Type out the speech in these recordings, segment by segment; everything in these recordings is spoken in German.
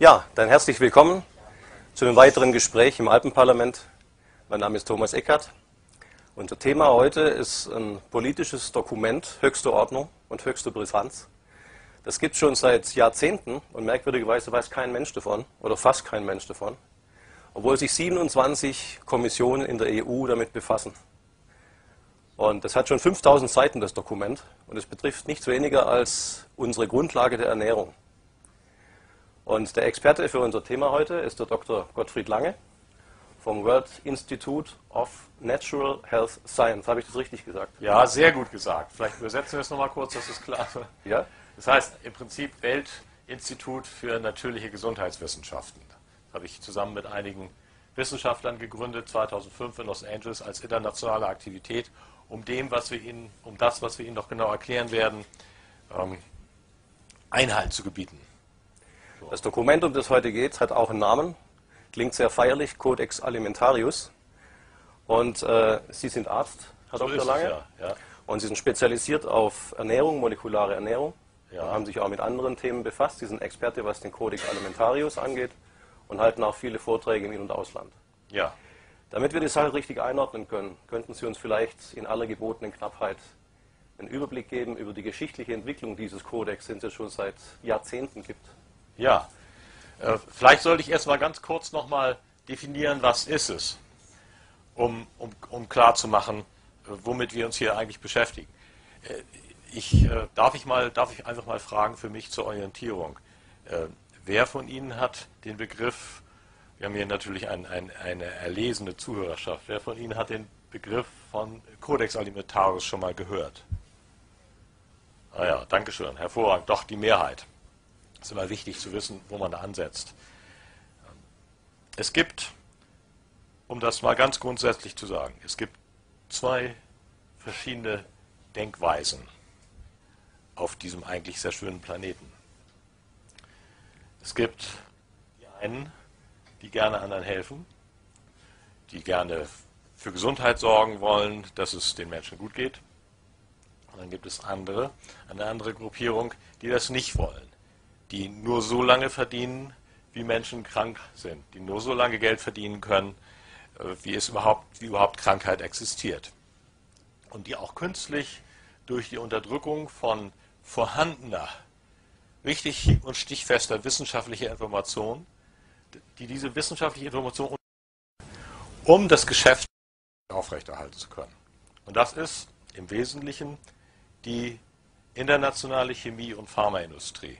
Ja, dann herzlich willkommen zu einem weiteren Gespräch im Alpenparlament. Mein Name ist Thomas Eckert. Unser Thema heute ist ein politisches Dokument höchster Ordnung und höchster Brisanz. Das gibt es schon seit Jahrzehnten und merkwürdigerweise weiß kein Mensch davon oder fast kein Mensch davon, obwohl sich 27 Kommissionen in der EU damit befassen. Und das hat schon 5000 Seiten, das Dokument, und es betrifft nichts weniger als unsere Grundlage der Ernährung. Und der Experte für unser Thema heute ist der Dr. Gottfried Lange vom World Institute of Natural Health Science. Habe ich das richtig gesagt? Ja, sehr gut gesagt. Vielleicht übersetzen wir es nochmal kurz, das ist klar. Ja? Das heißt im Prinzip Weltinstitut für natürliche Gesundheitswissenschaften. Das habe ich zusammen mit einigen Wissenschaftlern gegründet, 2005 in Los Angeles als internationale Aktivität, um dem, was wir Ihnen, um das, was wir Ihnen noch genau erklären werden, ähm, Einhalt zu gebieten. Das Dokument, um das heute geht, hat auch einen Namen. Klingt sehr feierlich, Codex Alimentarius. Und äh, Sie sind Arzt, Herr so Dr. Lange. Es, ja. Ja. Und Sie sind spezialisiert auf Ernährung, molekulare Ernährung. Ja. haben sich auch mit anderen Themen befasst. Sie sind Experte, was den Codex Alimentarius angeht und halten auch viele Vorträge im In- und Ausland. Ja. Damit wir die Sache richtig einordnen können, könnten Sie uns vielleicht in aller gebotenen Knappheit einen Überblick geben über die geschichtliche Entwicklung dieses Codex, den es schon seit Jahrzehnten gibt. Ja, äh, vielleicht sollte ich erst mal ganz kurz nochmal definieren, was ist es, um, um, um klarzumachen, äh, womit wir uns hier eigentlich beschäftigen. Äh, ich, darf, ich mal, darf ich einfach mal fragen für mich zur Orientierung. Wer von Ihnen hat den Begriff, wir haben hier natürlich ein, ein, eine erlesene Zuhörerschaft, wer von Ihnen hat den Begriff von Codex Alimentarius schon mal gehört? Ah ja, Dankeschön, hervorragend, doch die Mehrheit. Es ist immer wichtig zu wissen, wo man da ansetzt. Es gibt, um das mal ganz grundsätzlich zu sagen, es gibt zwei verschiedene Denkweisen auf diesem eigentlich sehr schönen Planeten. Es gibt die einen, die gerne anderen helfen, die gerne für Gesundheit sorgen wollen, dass es den Menschen gut geht. Und dann gibt es andere, eine andere Gruppierung, die das nicht wollen die nur so lange verdienen, wie Menschen krank sind, die nur so lange Geld verdienen können, äh, wie es überhaupt, wie überhaupt Krankheit existiert. Und die auch künstlich durch die Unterdrückung von vorhandener, richtig und stichfester wissenschaftlicher Information, die diese wissenschaftliche Information um das Geschäft aufrechterhalten zu können. Und das ist im Wesentlichen die internationale Chemie- und Pharmaindustrie.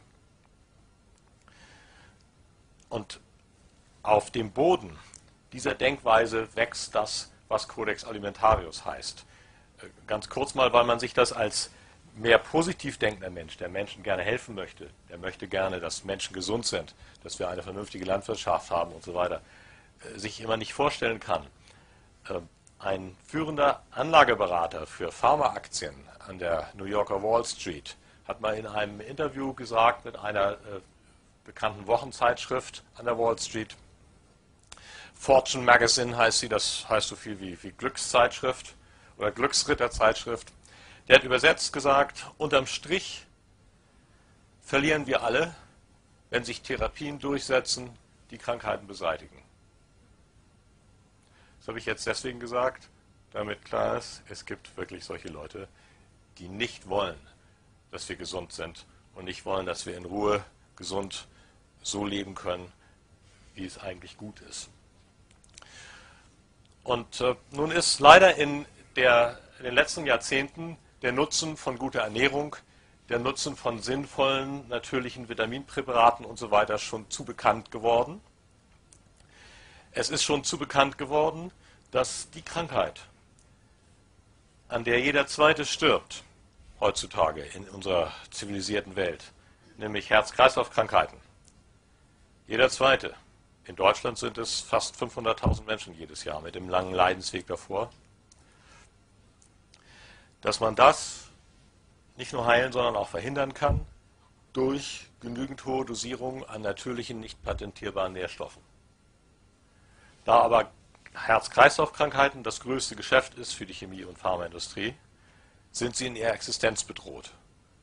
Und auf dem Boden dieser Denkweise wächst das, was Codex Alimentarius heißt. Äh, ganz kurz mal, weil man sich das als mehr positiv denkender Mensch, der Menschen gerne helfen möchte, der möchte gerne, dass Menschen gesund sind, dass wir eine vernünftige Landwirtschaft haben und so weiter, äh, sich immer nicht vorstellen kann. Äh, ein führender Anlageberater für Pharmaaktien an der New Yorker Wall Street hat mal in einem Interview gesagt mit einer bekannten Wochenzeitschrift an der Wall Street. Fortune Magazine heißt sie, das heißt so viel wie, wie Glückszeitschrift oder Glücksritterzeitschrift. Der hat übersetzt gesagt, unterm Strich verlieren wir alle, wenn sich Therapien durchsetzen, die Krankheiten beseitigen. Das habe ich jetzt deswegen gesagt, damit klar ist, es gibt wirklich solche Leute, die nicht wollen, dass wir gesund sind und nicht wollen, dass wir in Ruhe gesund so leben können, wie es eigentlich gut ist. Und äh, nun ist leider in, der, in den letzten Jahrzehnten der Nutzen von guter Ernährung, der Nutzen von sinnvollen natürlichen Vitaminpräparaten und so weiter schon zu bekannt geworden. Es ist schon zu bekannt geworden, dass die Krankheit, an der jeder Zweite stirbt heutzutage in unserer zivilisierten Welt, nämlich Herz-Kreislauf-Krankheiten, Jeder zweite. In Deutschland sind es fast 500.000 Menschen jedes Jahr mit dem langen Leidensweg davor. Dass man das nicht nur heilen, sondern auch verhindern kann durch genügend hohe Dosierungen an natürlichen, nicht patentierbaren Nährstoffen. Da aber Herz-Kreislauf-Krankheiten das größte Geschäft ist für die Chemie- und Pharmaindustrie, sind sie in ihrer Existenz bedroht.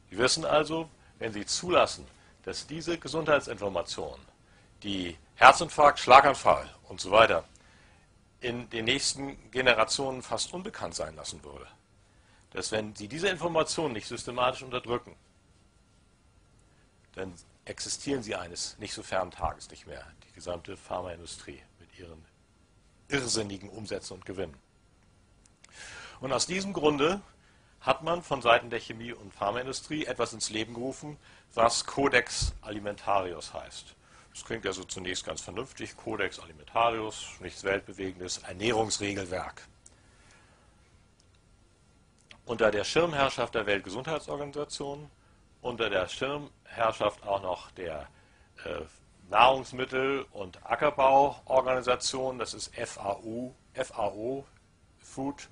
Sie wissen also, wenn Sie zulassen, dass diese Gesundheitsinformationen, die Herzinfarkt, Schlaganfall und so weiter, in den nächsten Generationen fast unbekannt sein lassen würde, dass wenn Sie diese Informationen nicht systematisch unterdrücken, dann existieren sie eines nicht so fernen Tages nicht mehr, die gesamte Pharmaindustrie mit ihren irrsinnigen Umsätzen und Gewinnen. Und aus diesem Grunde hat man von Seiten der Chemie- und Pharmaindustrie etwas ins Leben gerufen, was Codex Alimentarius heißt. Das klingt ja so zunächst ganz vernünftig. Codex Alimentarius, nichts Weltbewegendes, Ernährungsregelwerk. Unter der Schirmherrschaft der Weltgesundheitsorganisation, unter der Schirmherrschaft auch noch der äh, Nahrungsmittel- und Ackerbauorganisation, das ist FAO, FAO, Food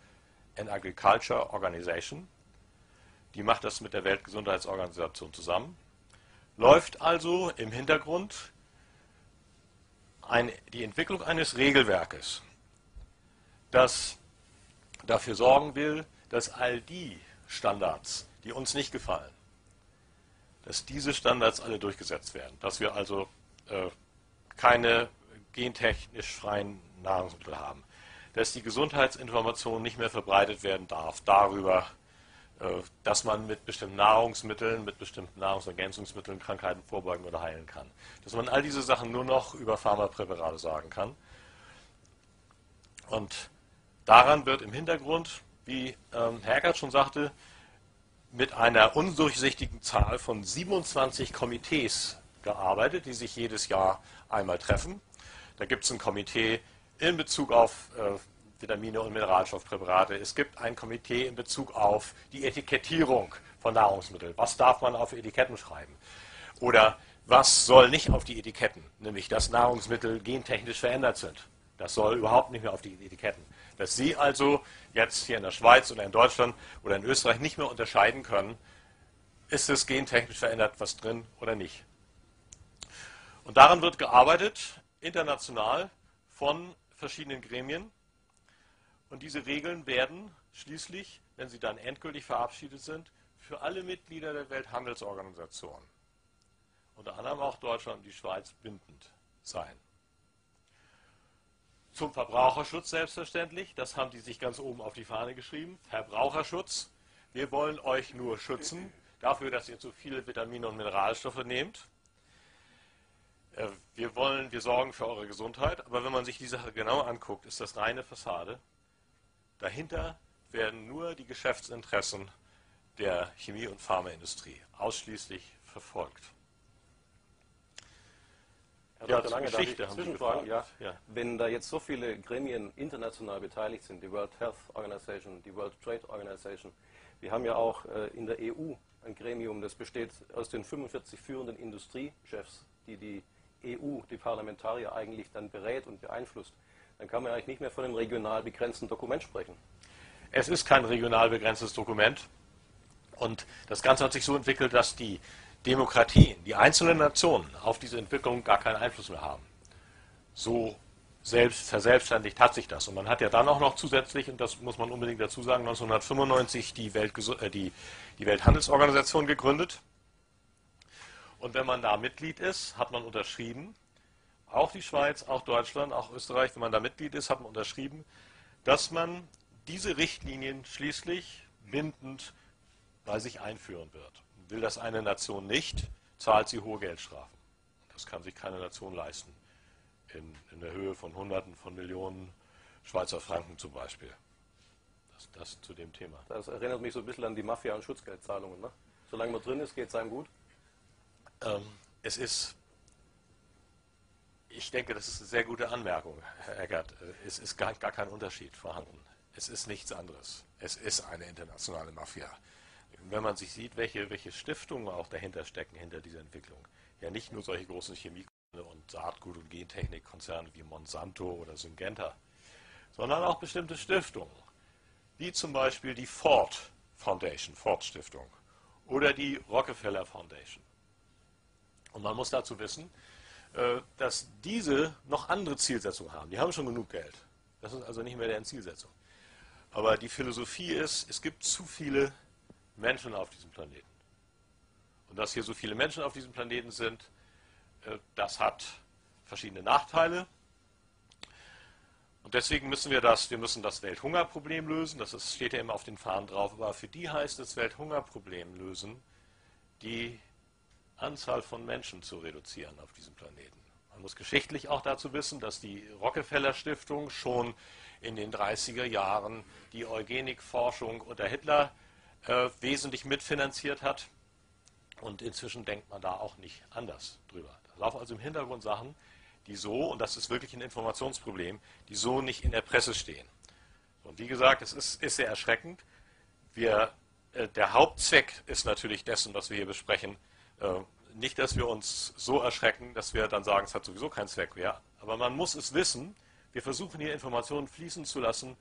and Agriculture Organization. Die macht das mit der Weltgesundheitsorganisation zusammen. Läuft also im Hintergrund ein, die Entwicklung eines Regelwerkes, das dafür sorgen will, dass all die Standards, die uns nicht gefallen, dass diese Standards alle durchgesetzt werden, dass wir also äh, keine gentechnisch freien Nahrungsmittel haben, dass die Gesundheitsinformation nicht mehr verbreitet werden darf darüber, dass man mit bestimmten Nahrungsmitteln, mit bestimmten Nahrungsergänzungsmitteln Krankheiten vorbeugen oder heilen kann. Dass man all diese Sachen nur noch über Pharmapräparate sagen kann. Und daran wird im Hintergrund, wie ähm, Herr Eckert schon sagte, mit einer undurchsichtigen Zahl von 27 Komitees gearbeitet, die sich jedes Jahr einmal treffen. Da gibt es ein Komitee in Bezug auf äh, Vitamine und Mineralstoffpräparate. Es gibt ein Komitee in Bezug auf die Etikettierung von Nahrungsmitteln. Was darf man auf Etiketten schreiben? Oder was soll nicht auf die Etiketten? Nämlich, dass Nahrungsmittel gentechnisch verändert sind. Das soll überhaupt nicht mehr auf die Etiketten. Dass Sie also jetzt hier in der Schweiz oder in Deutschland oder in Österreich nicht mehr unterscheiden können, ist es gentechnisch verändert was drin oder nicht. Und daran wird gearbeitet, international, von verschiedenen Gremien. Und diese Regeln werden schließlich, wenn sie dann endgültig verabschiedet sind, für alle Mitglieder der Welthandelsorganisation, unter anderem auch Deutschland und die Schweiz, bindend sein. Zum Verbraucherschutz selbstverständlich, das haben die sich ganz oben auf die Fahne geschrieben. Verbraucherschutz, wir wollen euch nur schützen, dafür, dass ihr zu viele Vitamine und Mineralstoffe nehmt. Äh, wir wollen, wir sorgen für eure Gesundheit, aber wenn man sich die Sache genau anguckt, ist das reine Fassade. Dahinter werden nur die Geschäftsinteressen der Chemie- und Pharmaindustrie ausschließlich verfolgt. Herr ja, Dr. Lange, Geschichte darf ich zwischenfragen? Ja. ja. Wenn da jetzt so viele Gremien international beteiligt sind, die World Health Organization, die World Trade Organization, wir haben ja auch äh, in der EU ein Gremium, das besteht aus den 45 führenden Industriechefs, die die EU, die Parlamentarier eigentlich dann berät und beeinflusst, dann kann man eigentlich nicht mehr von einem regional begrenzten Dokument sprechen. Es ist kein regional begrenztes Dokument. Und das Ganze hat sich so entwickelt, dass die Demokratien, die einzelnen Nationen auf diese Entwicklung gar keinen Einfluss mehr haben. So selbst, verselbstständigt hat sich das. Und man hat ja dann auch noch zusätzlich, und das muss man unbedingt dazu sagen, 1995 die, Welt, äh, die, die Welthandelsorganisation gegründet. Und wenn man da Mitglied ist, hat man unterschrieben, auch die Schweiz, auch Deutschland, auch Österreich, wenn man da Mitglied ist, hat man unterschrieben, dass man diese Richtlinien schließlich bindend bei sich einführen wird. Will das eine Nation nicht, zahlt sie hohe Geldstrafen. Das kann sich keine Nation leisten. In, in der Höhe von Hunderten von Millionen Schweizer Franken zum Beispiel. Das, das zu dem Thema. Das erinnert mich so ein bisschen an die Mafia- und Schutzgeldzahlungen. Ne? Solange man drin ist, geht es einem gut. Ähm, es ist, ich denke, das ist eine sehr gute Anmerkung, Herr Eckert. Es ist gar, gar kein Unterschied vorhanden. Es ist nichts anderes. Es ist eine internationale Mafia. Wenn man sich sieht, welche, welche Stiftungen auch dahinter stecken, hinter dieser Entwicklung, ja nicht nur solche großen Chemie und Saatgut- und Gentechnikkonzerne wie Monsanto oder Syngenta, sondern auch bestimmte Stiftungen, wie zum Beispiel die Ford Foundation, Ford Stiftung oder die Rockefeller Foundation. Und man muss dazu wissen, dass diese noch andere Zielsetzungen haben. Die haben schon genug Geld. Das ist also nicht mehr deren Zielsetzung. Aber die Philosophie ist, es gibt zu viele Menschen auf diesem Planeten. Und dass hier so viele Menschen auf diesem Planeten sind, äh, das hat verschiedene Nachteile. Und deswegen müssen wir das, wir müssen das Welthungerproblem lösen, das steht ja immer auf den Fahnen drauf, aber für die heißt es Welthungerproblem lösen, die Anzahl von Menschen zu reduzieren auf diesem Planeten. Man muss geschichtlich auch dazu wissen, dass die Rockefeller Stiftung schon in den 30er Jahren die Eugenikforschung unter Hitler äh, wesentlich mitfinanziert hat. Und inzwischen denkt man da auch nicht anders drüber. Da laufen also im Hintergrund Sachen, die so, und das ist wirklich ein Informationsproblem, die so nicht in der Presse stehen. Und wie gesagt, es ist, ist sehr erschreckend. Wir, äh, der Hauptzweck ist natürlich dessen, was wir hier besprechen, nicht, dass wir uns so erschrecken, dass wir dann sagen, es hat sowieso keinen Zweck mehr. Aber man muss es wissen. Wir versuchen hier Informationen fließen zu lassen,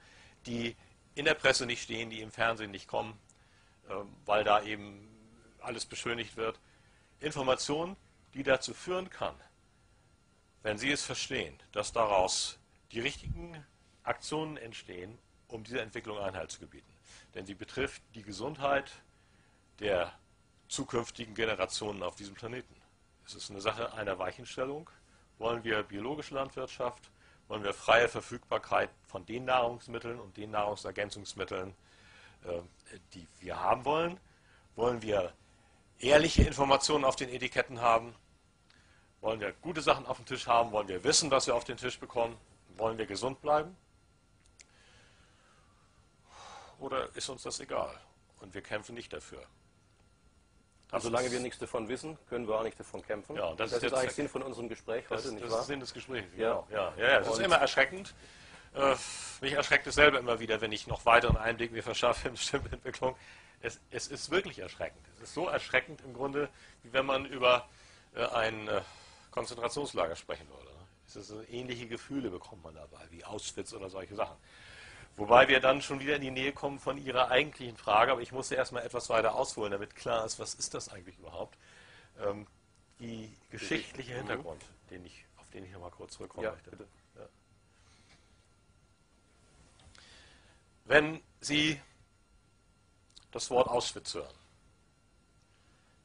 die in der Presse nicht stehen, die im Fernsehen nicht kommen, äh, weil da eben alles beschönigt wird. Informationen, die dazu führen kann, wenn Sie es verstehen, dass daraus die richtigen Aktionen entstehen, um dieser Entwicklung Einhalt zu gebieten. Denn sie betrifft die Gesundheit der zukünftigen Generationen auf diesem Planeten. Es ist eine Sache einer Weichenstellung. Wollen wir biologische Landwirtschaft? Wollen wir freie Verfügbarkeit von den Nahrungsmitteln und den Nahrungsergänzungsmitteln, äh, die wir haben wollen? Wollen wir ehrliche Informationen auf den Etiketten haben? Wollen wir gute Sachen auf dem Tisch haben? Wollen wir wissen, was wir auf den Tisch bekommen? Wollen wir gesund bleiben? Oder ist uns das egal? Und wir kämpfen nicht dafür. Das solange wir nichts davon wissen, können wir auch nicht davon kämpfen. Ja, das, das ist, ist eigentlich Sinn von unserem Gespräch das, heute, nicht das wahr? ist Sinn des Gesprächs. Ja. Genau. Ja, ja, ja. Es ist immer erschreckend. Äh, mich erschreckt es selber immer wieder, wenn ich noch weiteren Einblick mir verschaffe in bestimmte Entwicklung. Es, es, ist wirklich erschreckend. Es ist so erschreckend im Grunde, wie wenn man über äh, ein äh, Konzentrationslager sprechen würde. Es ist, ähnliche Gefühle bekommt man dabei, wie Auschwitz oder solche Sachen. Wobei wir dann schon wieder in die Nähe kommen von Ihrer eigentlichen Frage, aber ich musste erstmal etwas weiter ausholen, damit klar ist, was ist das eigentlich überhaupt? Ähm, die geschichtliche Hintergrund, den ich, auf den ich nochmal kurz zurückkommen Ja, möchte. Ja. Wenn Sie das Wort Auschwitz hören,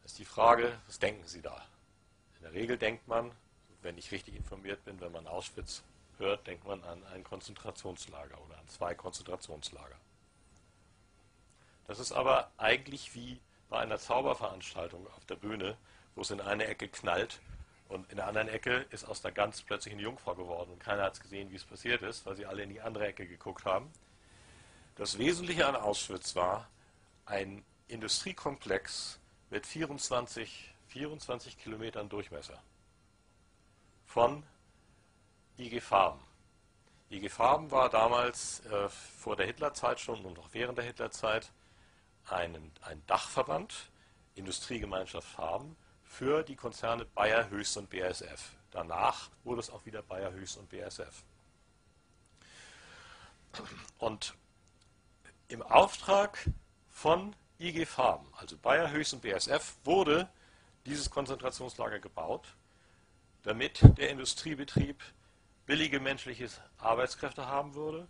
ist die Frage, was denken Sie da? In der Regel denkt man, wenn ich richtig informiert bin, wenn man Auschwitz hört, denkt man an ein Konzentrationslager oder an zwei Konzentrationslager. Das ist aber eigentlich wie bei einer Zauberveranstaltung auf der Bühne, wo es in eine Ecke knallt und in der anderen Ecke ist aus der Gans plötzlich eine Jungfrau geworden und keiner hat gesehen, wie es passiert ist, weil sie alle in die andere Ecke geguckt haben. Das Wesentliche an Auschwitz war ein Industriekomplex mit 24, 24 Kilometern Durchmesser von IG Farben. IG Farben war damals äh, vor der Hitlerzeit schon und auch während der Hitlerzeit ein, ein Dachverband, Industriegemeinschaft Farben, für die Konzerne Bayer, Höchst und BASF. Danach wurde es auch wieder Bayer, Höchst und BASF. Und im Auftrag von IG Farben, also Bayer, Höchst und BASF, wurde dieses Konzentrationslager gebaut, damit der Industriebetrieb billige menschliche Arbeitskräfte haben würde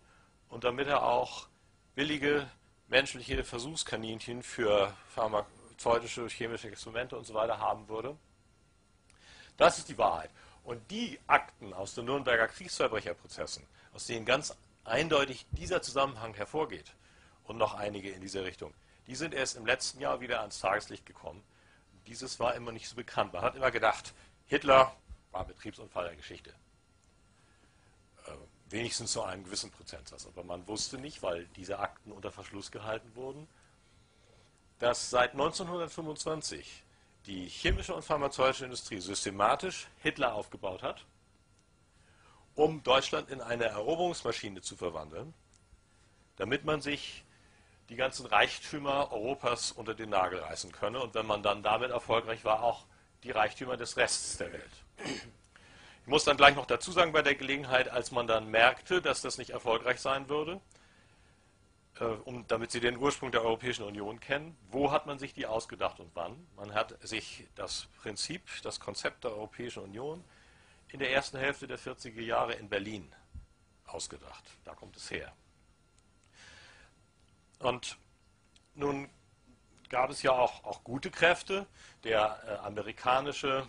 und damit er auch billige menschliche Versuchskaninchen für pharmazeutische, chemische Experimente und so weiter haben würde. Das ist die Wahrheit. Und die Akten aus den Nürnberger Kriegsverbrecherprozessen, aus denen ganz eindeutig dieser Zusammenhang hervorgeht, und noch einige in diese Richtung, die sind erst im letzten Jahr wieder ans Tageslicht gekommen. Dieses war immer nicht so bekannt. Man hat immer gedacht, Hitler war Betriebsunfall der Geschichte. Wenigstens zu einem gewissen Prozentsatz. Aber man wusste nicht, weil diese Akten unter Verschluss gehalten wurden, dass seit 1925 die chemische und pharmazeutische Industrie systematisch Hitler aufgebaut hat, um Deutschland in eine Eroberungsmaschine zu verwandeln, damit man sich die ganzen Reichtümer Europas unter den Nagel reißen könne und wenn man dann damit erfolgreich war, auch die Reichtümer des Restes der Welt. Ich muss dann gleich noch dazu sagen bei der Gelegenheit, als man dann merkte, dass das nicht erfolgreich sein würde, äh, um, damit Sie den Ursprung der Europäischen Union kennen, wo hat man sich die ausgedacht und wann? Man hat sich das Prinzip, das Konzept der Europäischen Union in der ersten Hälfte der 40er Jahre in Berlin ausgedacht. Da kommt es her. Und nun gab es ja auch, auch gute Kräfte. Der äh, amerikanische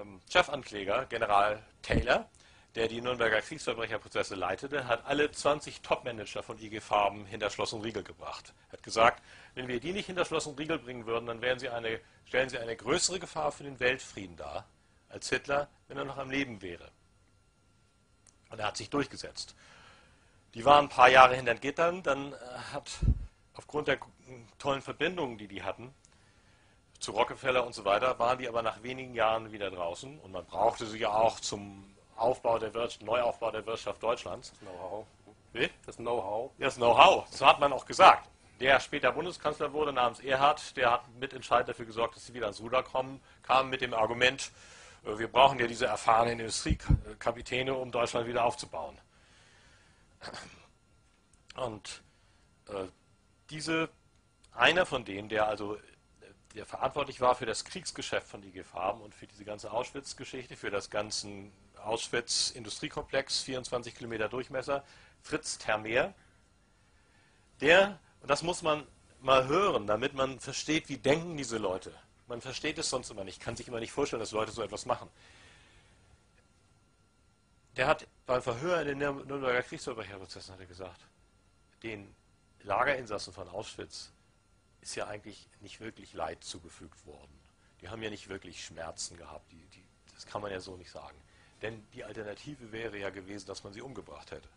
ähm, Chefankläger, General Taylor, der die Nürnberger Kriegsverbrecherprozesse leitete, hat alle 20 Topmanager von IG Farben hinter Schloss und Riegel gebracht. Er hat gesagt, wenn wir die nicht hinter Schloss und Riegel bringen würden, dann sie eine, stellen sie eine größere Gefahr für den Weltfrieden dar, als Hitler, wenn er noch am Leben wäre. Und er hat sich durchgesetzt. Die waren ein paar Jahre hinter den Gittern, dann äh, hat aufgrund der tollen Verbindungen, die die hatten, zu Rockefeller und so weiter, waren die aber nach wenigen Jahren wieder draußen und man brauchte sie ja auch zum Aufbau der Wirtschaft, Neuaufbau der Wirtschaft Deutschlands. Das Know-how. Wie? Das Know-how. Das Know-how, so hat man auch gesagt. Der später Bundeskanzler wurde, namens Erhard, der hat mitentscheidend dafür gesorgt, dass sie wieder ans Ruder kommen, kam mit dem Argument, äh, wir brauchen ja diese erfahrenen Industriekapitäne, um Deutschland wieder aufzubauen. Und äh, diese, einer von denen, der also der verantwortlich war für das Kriegsgeschäft von IG Farben und für diese ganze Auschwitz-Geschichte, für das ganze Auschwitz-Industriekomplex, 24 Kilometer Durchmesser, Fritz Termer, der, und das muss man mal hören, damit man versteht, wie denken diese Leute. Man versteht es sonst immer nicht, kann sich immer nicht vorstellen, dass Leute so etwas machen. Der hat beim Verhör in den Nürnberger Kriegsverbrecherprozessen gesagt, den Lagerinsassen von Auschwitz ist ja eigentlich nicht wirklich Leid zugefügt worden. Die haben ja nicht wirklich Schmerzen gehabt. Die, die, das kann man ja so nicht sagen. Denn die Alternative wäre ja gewesen, dass man sie umgebracht hätte.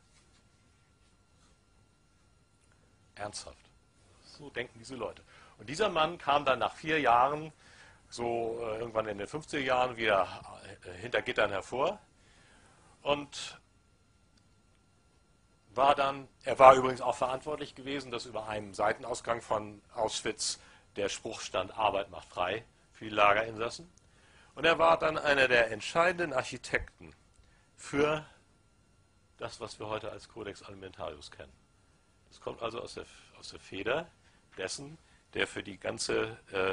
Ernsthaft. So denken diese Leute. Und dieser Mann kam dann nach vier Jahren, so äh, irgendwann in den 50er Jahren, wieder äh, hinter Gittern hervor und war dann, er war übrigens auch verantwortlich gewesen, dass über einem Seitenausgang von Auschwitz der Spruch stand, Arbeit macht frei für die Lagerinsassen. Und er war dann einer der entscheidenden Architekten für das, was wir heute als Codex Alimentarius kennen. Das kommt also aus der, aus der Feder dessen, der für die ganze, äh,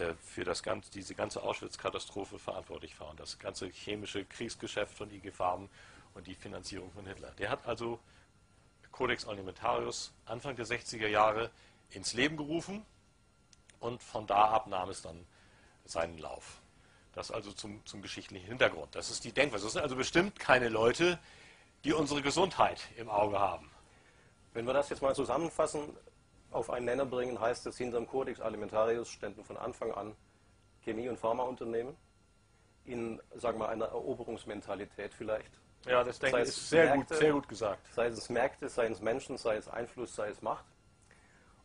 äh für das ganze, diese ganze Auschwitz-Katastrophe verantwortlich war und das ganze chemische Kriegsgeschäft von IG Farben und die Finanzierung von Hitler. Der hat also Codex Alimentarius Anfang der 60er Jahre ins Leben gerufen und von da ab nahm es dann seinen Lauf. Das also zum, zum geschichtlichen Hintergrund. Das ist die Denkweise. Das sind also bestimmt keine Leute, die unsere Gesundheit im Auge haben. Wenn wir das jetzt mal zusammenfassen, auf einen Nenner bringen, heißt es, hinter dem Codex Alimentarius ständen von Anfang an Chemie- und Pharmaunternehmen in, sagen wir, einer Eroberungsmentalität vielleicht. Ja, das denke ich ist sehr, Märkte, gut, sehr gut gesagt. Sei es Märkte, sei es Menschen, sei es Einfluss, sei es Macht.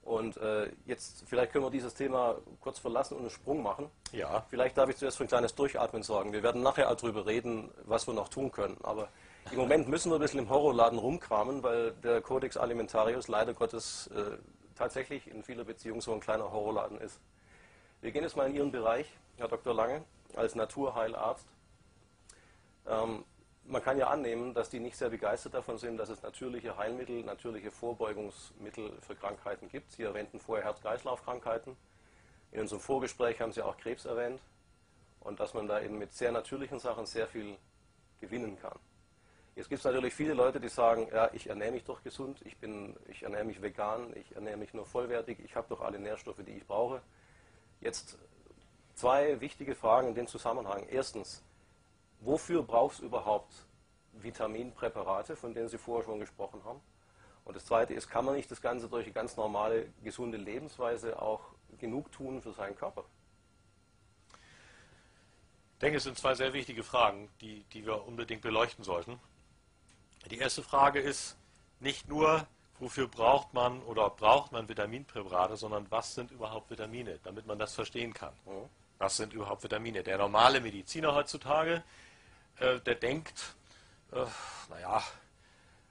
Und äh, jetzt, vielleicht können wir dieses Thema kurz verlassen und einen Sprung machen. Ja. Vielleicht darf ich zuerst für ein kleines Durchatmen sorgen. Wir werden nachher auch darüber reden, was wir noch tun können. Aber im Moment müssen wir ein bisschen im Horrorladen rumkramen, weil der Codex Alimentarius leider Gottes äh, tatsächlich in vieler Beziehung so ein kleiner Horrorladen ist. Wir gehen jetzt mal in Ihren Bereich, Herr Dr. Lange, als Naturheilarzt. Ähm, man kann ja annehmen, dass die nicht sehr begeistert davon sind, dass es natürliche Heilmittel, natürliche Vorbeugungsmittel für Krankheiten gibt. Sie erwähnten vorher Herz-Kreislauf-Krankheiten. In unserem Vorgespräch haben Sie auch Krebs erwähnt und dass man da eben mit sehr natürlichen Sachen sehr viel gewinnen kann. Jetzt gibt es natürlich viele Leute, die sagen, ja, ich ernähre mich doch gesund, ich, bin, ich ernähre mich vegan, ich ernähre mich nur vollwertig, ich habe doch alle Nährstoffe, die ich brauche. Jetzt zwei wichtige Fragen in dem Zusammenhang. Erstens, wofür brauchst du überhaupt Vitaminpräparate, von denen Sie vorher schon gesprochen haben? Und das Zweite ist, kann man nicht das Ganze durch eine ganz normale, gesunde Lebensweise auch genug tun für seinen Körper? Ich denke, es sind zwei sehr wichtige Fragen, die, die wir unbedingt beleuchten sollten. Die erste Frage ist nicht nur, wofür braucht man oder braucht man Vitaminpräparate, sondern was sind überhaupt Vitamine, damit man das verstehen kann. Mhm. Was sind überhaupt Vitamine? Der normale Mediziner heutzutage äh, der denkt, äh, naja,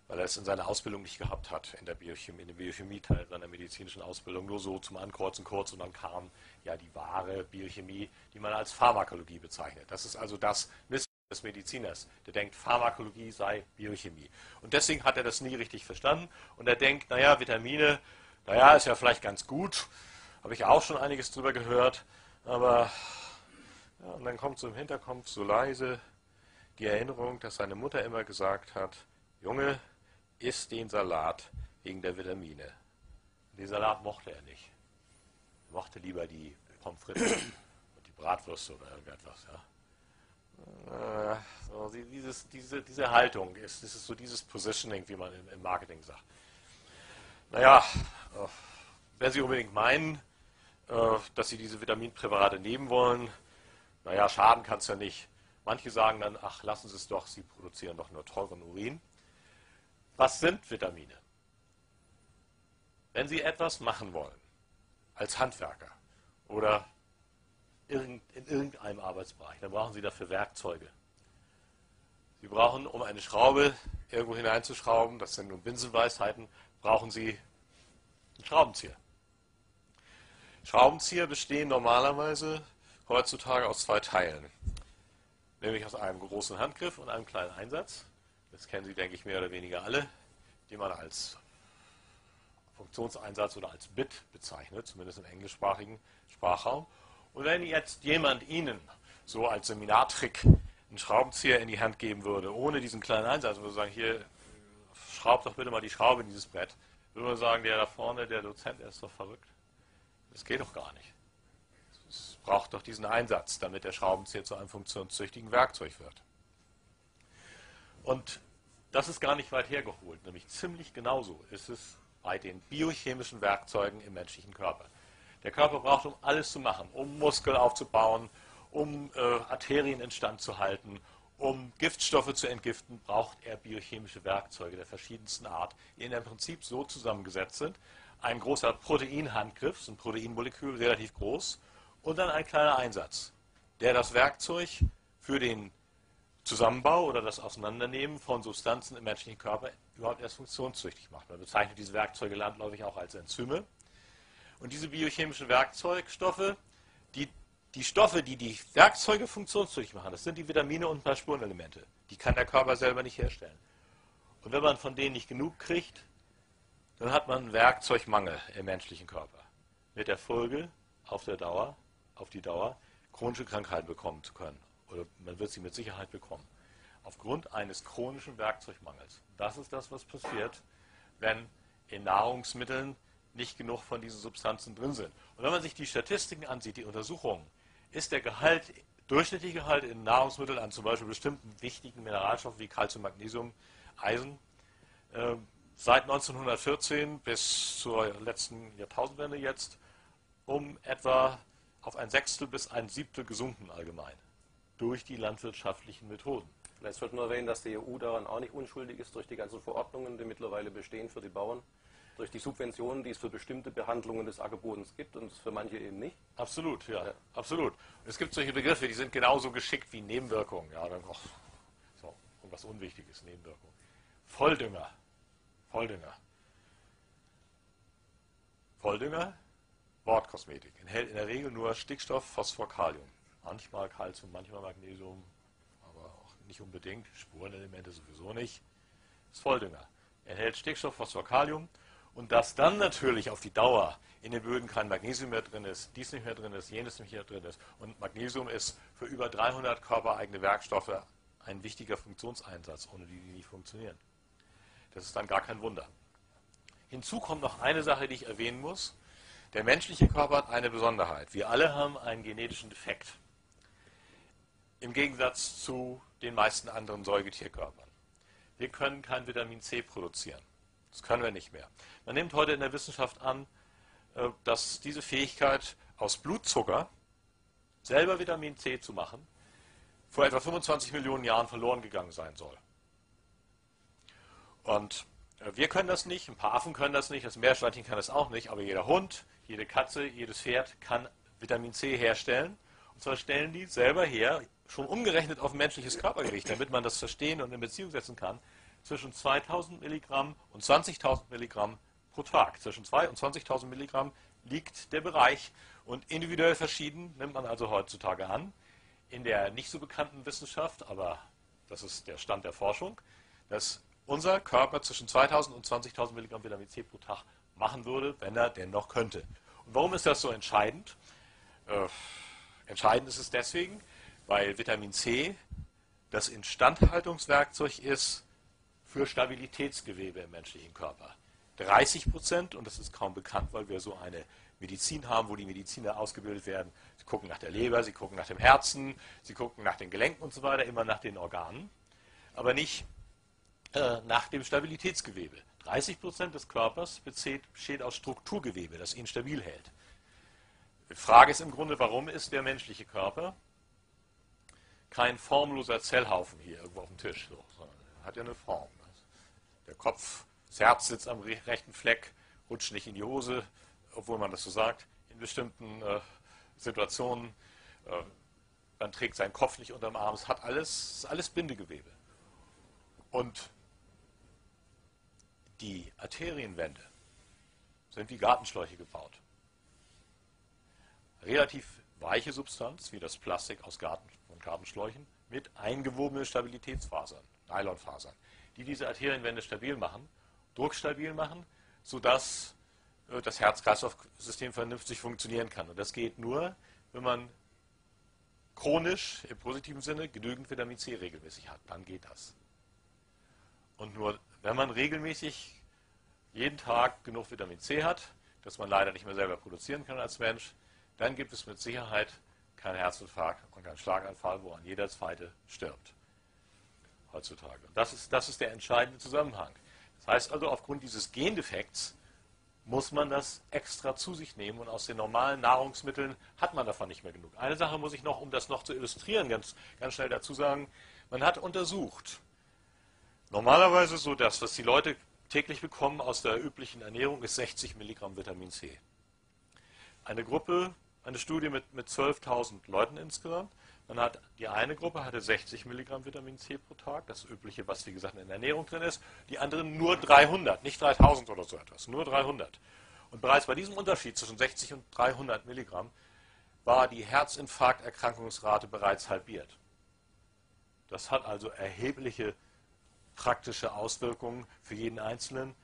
weil er es in seiner Ausbildung nicht gehabt hat, in der Biochemie, in dem Biochemie-Teil seiner medizinischen Ausbildung, nur so zum Ankreuzen kurz und dann kam ja die wahre Biochemie, die man als Pharmakologie bezeichnet. Das ist also das Wissen, des Mediziners. Der denkt, Pharmakologie sei Biochemie. Und deswegen hat er das nie richtig verstanden. Und er denkt, naja, Vitamine, naja, ist ja vielleicht ganz gut. Habe ich auch schon einiges drüber gehört. Aber, ja, und dann kommt so im Hinterkopf so leise die Erinnerung, dass seine Mutter immer gesagt hat, Junge, iss den Salat wegen der Vitamine. Den Salat mochte er nicht. Er mochte lieber die Pommes frites und die Bratwurst oder irgendetwas. Ja. Äh, so, dieses, diese, diese Haltung ist, das ist so dieses Positioning, wie man im, Marketing sagt. Naja, äh, wenn Sie unbedingt meinen, äh, dass Sie diese Vitaminpräparate nehmen wollen, naja, schaden kann es ja nicht. Manche sagen dann, ach, lassen Sie es doch, Sie produzieren doch nur teuren Urin. Was sind Vitamine? Wenn Sie etwas machen wollen, als Handwerker oder in irgendeinem Arbeitsbereich. Dann brauchen Sie dafür Werkzeuge. Sie brauchen, um eine Schraube irgendwo hineinzuschrauben, das sind nun Binsenweisheiten, brauchen Sie einen Schraubenzieher. Schraubenzieher bestehen normalerweise heutzutage aus zwei Teilen. Nämlich aus einem großen Handgriff und einem kleinen Einsatz. Das kennen Sie, denke ich, mehr oder weniger alle, den man als Funktionseinsatz oder als Bit bezeichnet, zumindest im englischsprachigen Sprachraum. Und wenn jetzt jemand Ihnen so als Seminartrick einen Schraubenzieher in die Hand geben würde, ohne diesen kleinen Einsatz, würde sagen, hier, schraubt doch bitte mal die Schraube in dieses Brett, würde man sagen, der da vorne, der Dozent, der ist doch verrückt. Das geht doch gar nicht. Braucht doch diesen Einsatz, damit der Schraubenzieher zu einem funktionstüchtigen Werkzeug wird. Und das ist gar nicht weit hergeholt, nämlich ziemlich genauso ist es bei den biochemischen Werkzeugen im menschlichen Körper. Der Körper braucht, um alles zu machen, um Muskeln aufzubauen, um äh, Arterien instand zu halten, um Giftstoffe zu entgiften, braucht er biochemische Werkzeuge der verschiedensten Art, die im Prinzip so zusammengesetzt sind. Ein großer Proteinhandgriff, ein Proteinmolekül, relativ groß, und dann ein kleiner Einsatz, der das Werkzeug für den Zusammenbau oder das Auseinandernehmen von Substanzen im menschlichen Körper überhaupt erst funktionstüchtig macht. Man bezeichnet diese Werkzeuge landläufig auch als Enzyme. Und diese biochemischen Werkzeugstoffe, die, die Stoffe, die die Werkzeuge funktionstüchtig machen, das sind die Vitamine und ein paar Spurenelemente. Die kann der Körper selber nicht herstellen. Und wenn man von denen nicht genug kriegt, dann hat man einen Werkzeugmangel im menschlichen Körper. Mit der Folge, auf der Dauer, auf die Dauer, chronische Krankheiten bekommen zu können. Oder man wird sie mit Sicherheit bekommen. Aufgrund eines chronischen Werkzeugmangels. Das ist das, was passiert, wenn in Nahrungsmitteln nicht genug von diesen Substanzen drin sind. Und wenn man sich die Statistiken ansieht, die Untersuchungen, ist der Gehalt, durchschnittliche Gehalt in Nahrungsmitteln an zum Beispiel bestimmten wichtigen Mineralstoffen wie Calcium, Magnesium, Eisen, äh, seit 1914 bis zur letzten Jahrtausendwende jetzt um etwa auf ein Sechstel bis ein Siebtel gesunken allgemein durch die landwirtschaftlichen Methoden. Vielleicht sollte man erwähnen, dass die EU daran auch nicht unschuldig ist durch die ganzen Verordnungen, die mittlerweile bestehen für die Bauern durch die Subventionen, die es für bestimmte Behandlungen des Ackerbodens gibt und für manche eben nicht. Absolut, ja, ja. absolut. Es gibt solche Begriffe, die sind genauso geschickt wie Nebenwirkungen. Ja, dann auch so, irgendwas Unwichtiges, Nebenwirkung. Volldünger, Volldünger. Volldünger, Wortkosmetik, enthält in der Regel nur Stickstoff, Phosphor, Kalium. Manchmal Calcium, manchmal Magnesium, aber auch nicht unbedingt. Spurenelemente sowieso nicht. Ist Volldünger. Enthält Stickstoff, Phosphor, Kalium und dass dann natürlich auf die Dauer in den Böden kein Magnesium mehr drin ist, dies nicht mehr drin ist, jenes nicht mehr drin ist. Und Magnesium ist für über 300 körpereigene Werkstoffe ein wichtiger Funktionseinsatz, ohne die die nicht funktionieren. Das ist dann gar kein Wunder. Hinzu kommt noch eine Sache, die ich erwähnen muss. Der menschliche Körper hat eine Besonderheit. Wir alle haben einen genetischen Defekt. Im Gegensatz zu den meisten anderen Säugetierkörpern. Wir können kein Vitamin C produzieren. Das können wir nicht mehr. Man nimmt heute in der Wissenschaft an, äh, dass diese Fähigkeit aus Blutzucker selber Vitamin C zu machen, vor etwa 25 Millionen Jahren verloren gegangen sein soll. Und äh, wir können das nicht, ein paar Affen können das nicht, das Meerschweinchen kann das auch nicht, aber jeder Hund, jede Katze, jedes Pferd kann Vitamin C herstellen. Und zwar stellen die selber her, schon umgerechnet auf menschliches Körpergewicht, damit man das verstehen und in Beziehung setzen kann, zwischen 2000 Milligramm und 20.000 Milligramm pro Tag. Zwischen 2 und 20.000 Milligramm liegt der Bereich und individuell verschieden nimmt man also heutzutage an. in der nicht so bekannten Wissenschaft, aber das ist der Stand der Forschung, dass unser Körper zwischen 2000 und 20.000 Milligramm Vitamin C pro Tag machen würde, wenn er denn noch könnte. Und warum ist das so entscheidend? Äh, entscheidend ist es deswegen, weil Vitamin C das Instandhaltungswerkzeug ist für Stabilitätsgewebe im menschlichen Körper. 30 Prozent, und das ist kaum bekannt, weil wir so eine Medizin haben, wo die Mediziner ausgebildet werden. Sie gucken nach der Leber, sie gucken nach dem Herzen, sie gucken nach den Gelenken und so weiter, immer nach den Organen, aber nicht äh, nach dem Stabilitätsgewebe. 30 Prozent des Körpers besteht, aus Strukturgewebe, das ihn stabil hält. Die Frage ist im Grunde, warum ist der menschliche Körper kein formloser Zellhaufen hier irgendwo auf dem Tisch? So, hat ja eine Form. Der Kopf, das Herz sitzt am rechten Fleck, rutscht nicht in die Hose, obwohl man das so sagt, in bestimmten äh, Situationen. Äh, man trägt seinen Kopf nicht unterm Arm. Es hat alles, alles Bindegewebe. Und die Arterienwände sind wie Gartenschläuche gebaut. Relativ weiche Substanz, wie das Plastik aus Garten, von Gartenschläuchen, mit eingewobenen Stabilitätsfasern, Nylonfasern, die diese Arterienwände stabil machen, druckstabil machen, sodass äh, das Herz-Kreislauf-System vernünftig funktionieren kann. Und das geht nur, wenn man chronisch im positiven Sinne genügend Vitamin C regelmäßig hat. Dann geht das. Und nur wenn man regelmäßig jeden Tag genug Vitamin C hat, das man leider nicht mehr selber produzieren kann als Mensch, dann gibt es mit Sicherheit keinen Herzinfarkt und keinen Schlaganfall, woran jeder Zweite stirbt. Heutzutage. Das ist, das ist der entscheidende Zusammenhang. Das heißt also, aufgrund dieses Gendefekts muss man das extra zu sich nehmen und aus den normalen Nahrungsmitteln hat man davon nicht mehr genug. Eine Sache muss ich noch, um das noch zu illustrieren, ganz, ganz schnell dazu sagen. Man hat untersucht, Normalerweise so das, was die Leute täglich bekommen aus der üblichen Ernährung, ist 60 Milligramm Vitamin C. Eine Gruppe, eine Studie mit, mit 12.000 Leuten insgesamt. Man hat, die eine Gruppe hatte 60 Milligramm Vitamin C pro Tag, das übliche, was wie gesagt in der Ernährung drin ist. Die anderen nur 300, nicht 3000 oder so etwas, nur 300. Und bereits bei diesem Unterschied zwischen 60 und 300 Milligramm war die Herzinfarkterkrankungsrate bereits halbiert. Das hat also erhebliche praktische Auswirkungen für jeden Einzelnen,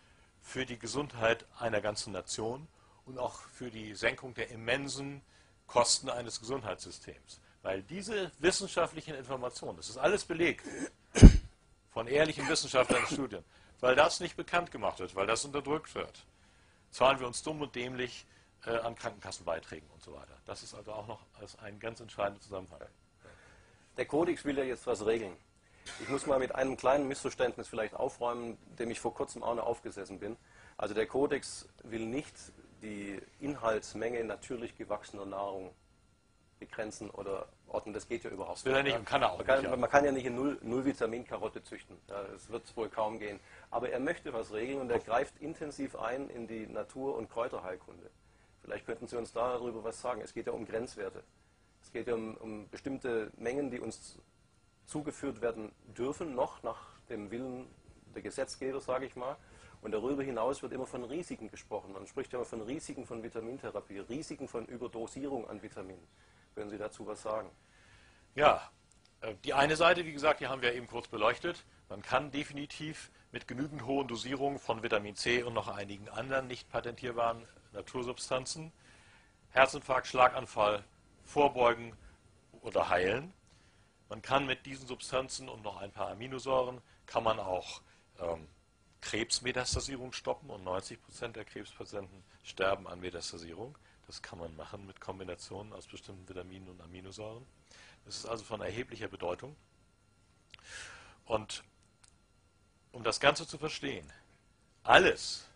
für die Gesundheit einer ganzen Nation und auch für die Senkung der immensen Kosten eines Gesundheitssystems. Weil diese wissenschaftlichen Informationen, das ist alles belegt von ehrlichen Wissenschaftlern und Studien, weil das nicht bekannt gemacht wird, weil das unterdrückt wird, zahlen wir uns dumm und dämlich äh, an Krankenkassenbeiträgen und so weiter. Das ist also auch noch ein ganz entscheidender Zusammenhang. Der Kodex will ja jetzt was regeln. Ich muss mal mit einem kleinen Missverständnis vielleicht aufräumen, dem ich vor kurzem auch noch aufgesessen bin. Also der Kodex will nicht die Inhaltsmenge natürlich gewachsener Nahrung begrenzen oder ordnen. Das geht ja überhaupt nicht. Will er nicht kann er auch man kann, nicht. Man kann ja nicht eine Null, Null-Vitamin-Karotte züchten. Ja, das wird wohl kaum gehen. Aber er möchte was regeln und er greift intensiv ein in die Natur- und Kräuterheilkunde. Vielleicht könnten Sie uns darüber was sagen. Es geht ja um Grenzwerte. Es geht ja um, um bestimmte Mengen, die uns zugeführt werden dürfen, noch nach dem Willen der Gesetzgeber, sage ich mal. Und darüber hinaus wird immer von Risiken gesprochen. Man spricht ja immer von Risiken von Vitamintherapie, Risiken von Überdosierung an Vitaminen. Können Sie dazu was sagen? Ja, äh, die eine Seite, wie gesagt, die haben wir eben kurz beleuchtet. Man kann definitiv mit genügend hohen Dosierungen von Vitamin C und noch einigen anderen nicht patentierbaren Natursubstanzen Herzinfarkt, Schlaganfall vorbeugen oder heilen. Man kann mit diesen Substanzen und noch ein paar Aminosäuren, kann man auch ähm, Krebsmetastasierung stoppen und 90 Prozent der Krebspatienten sterben an Metastasierung. Das kann man machen mit Kombinationen aus bestimmten Vitaminen und Aminosäuren. Das ist also von erheblicher Bedeutung. Und um das Ganze zu verstehen, alles,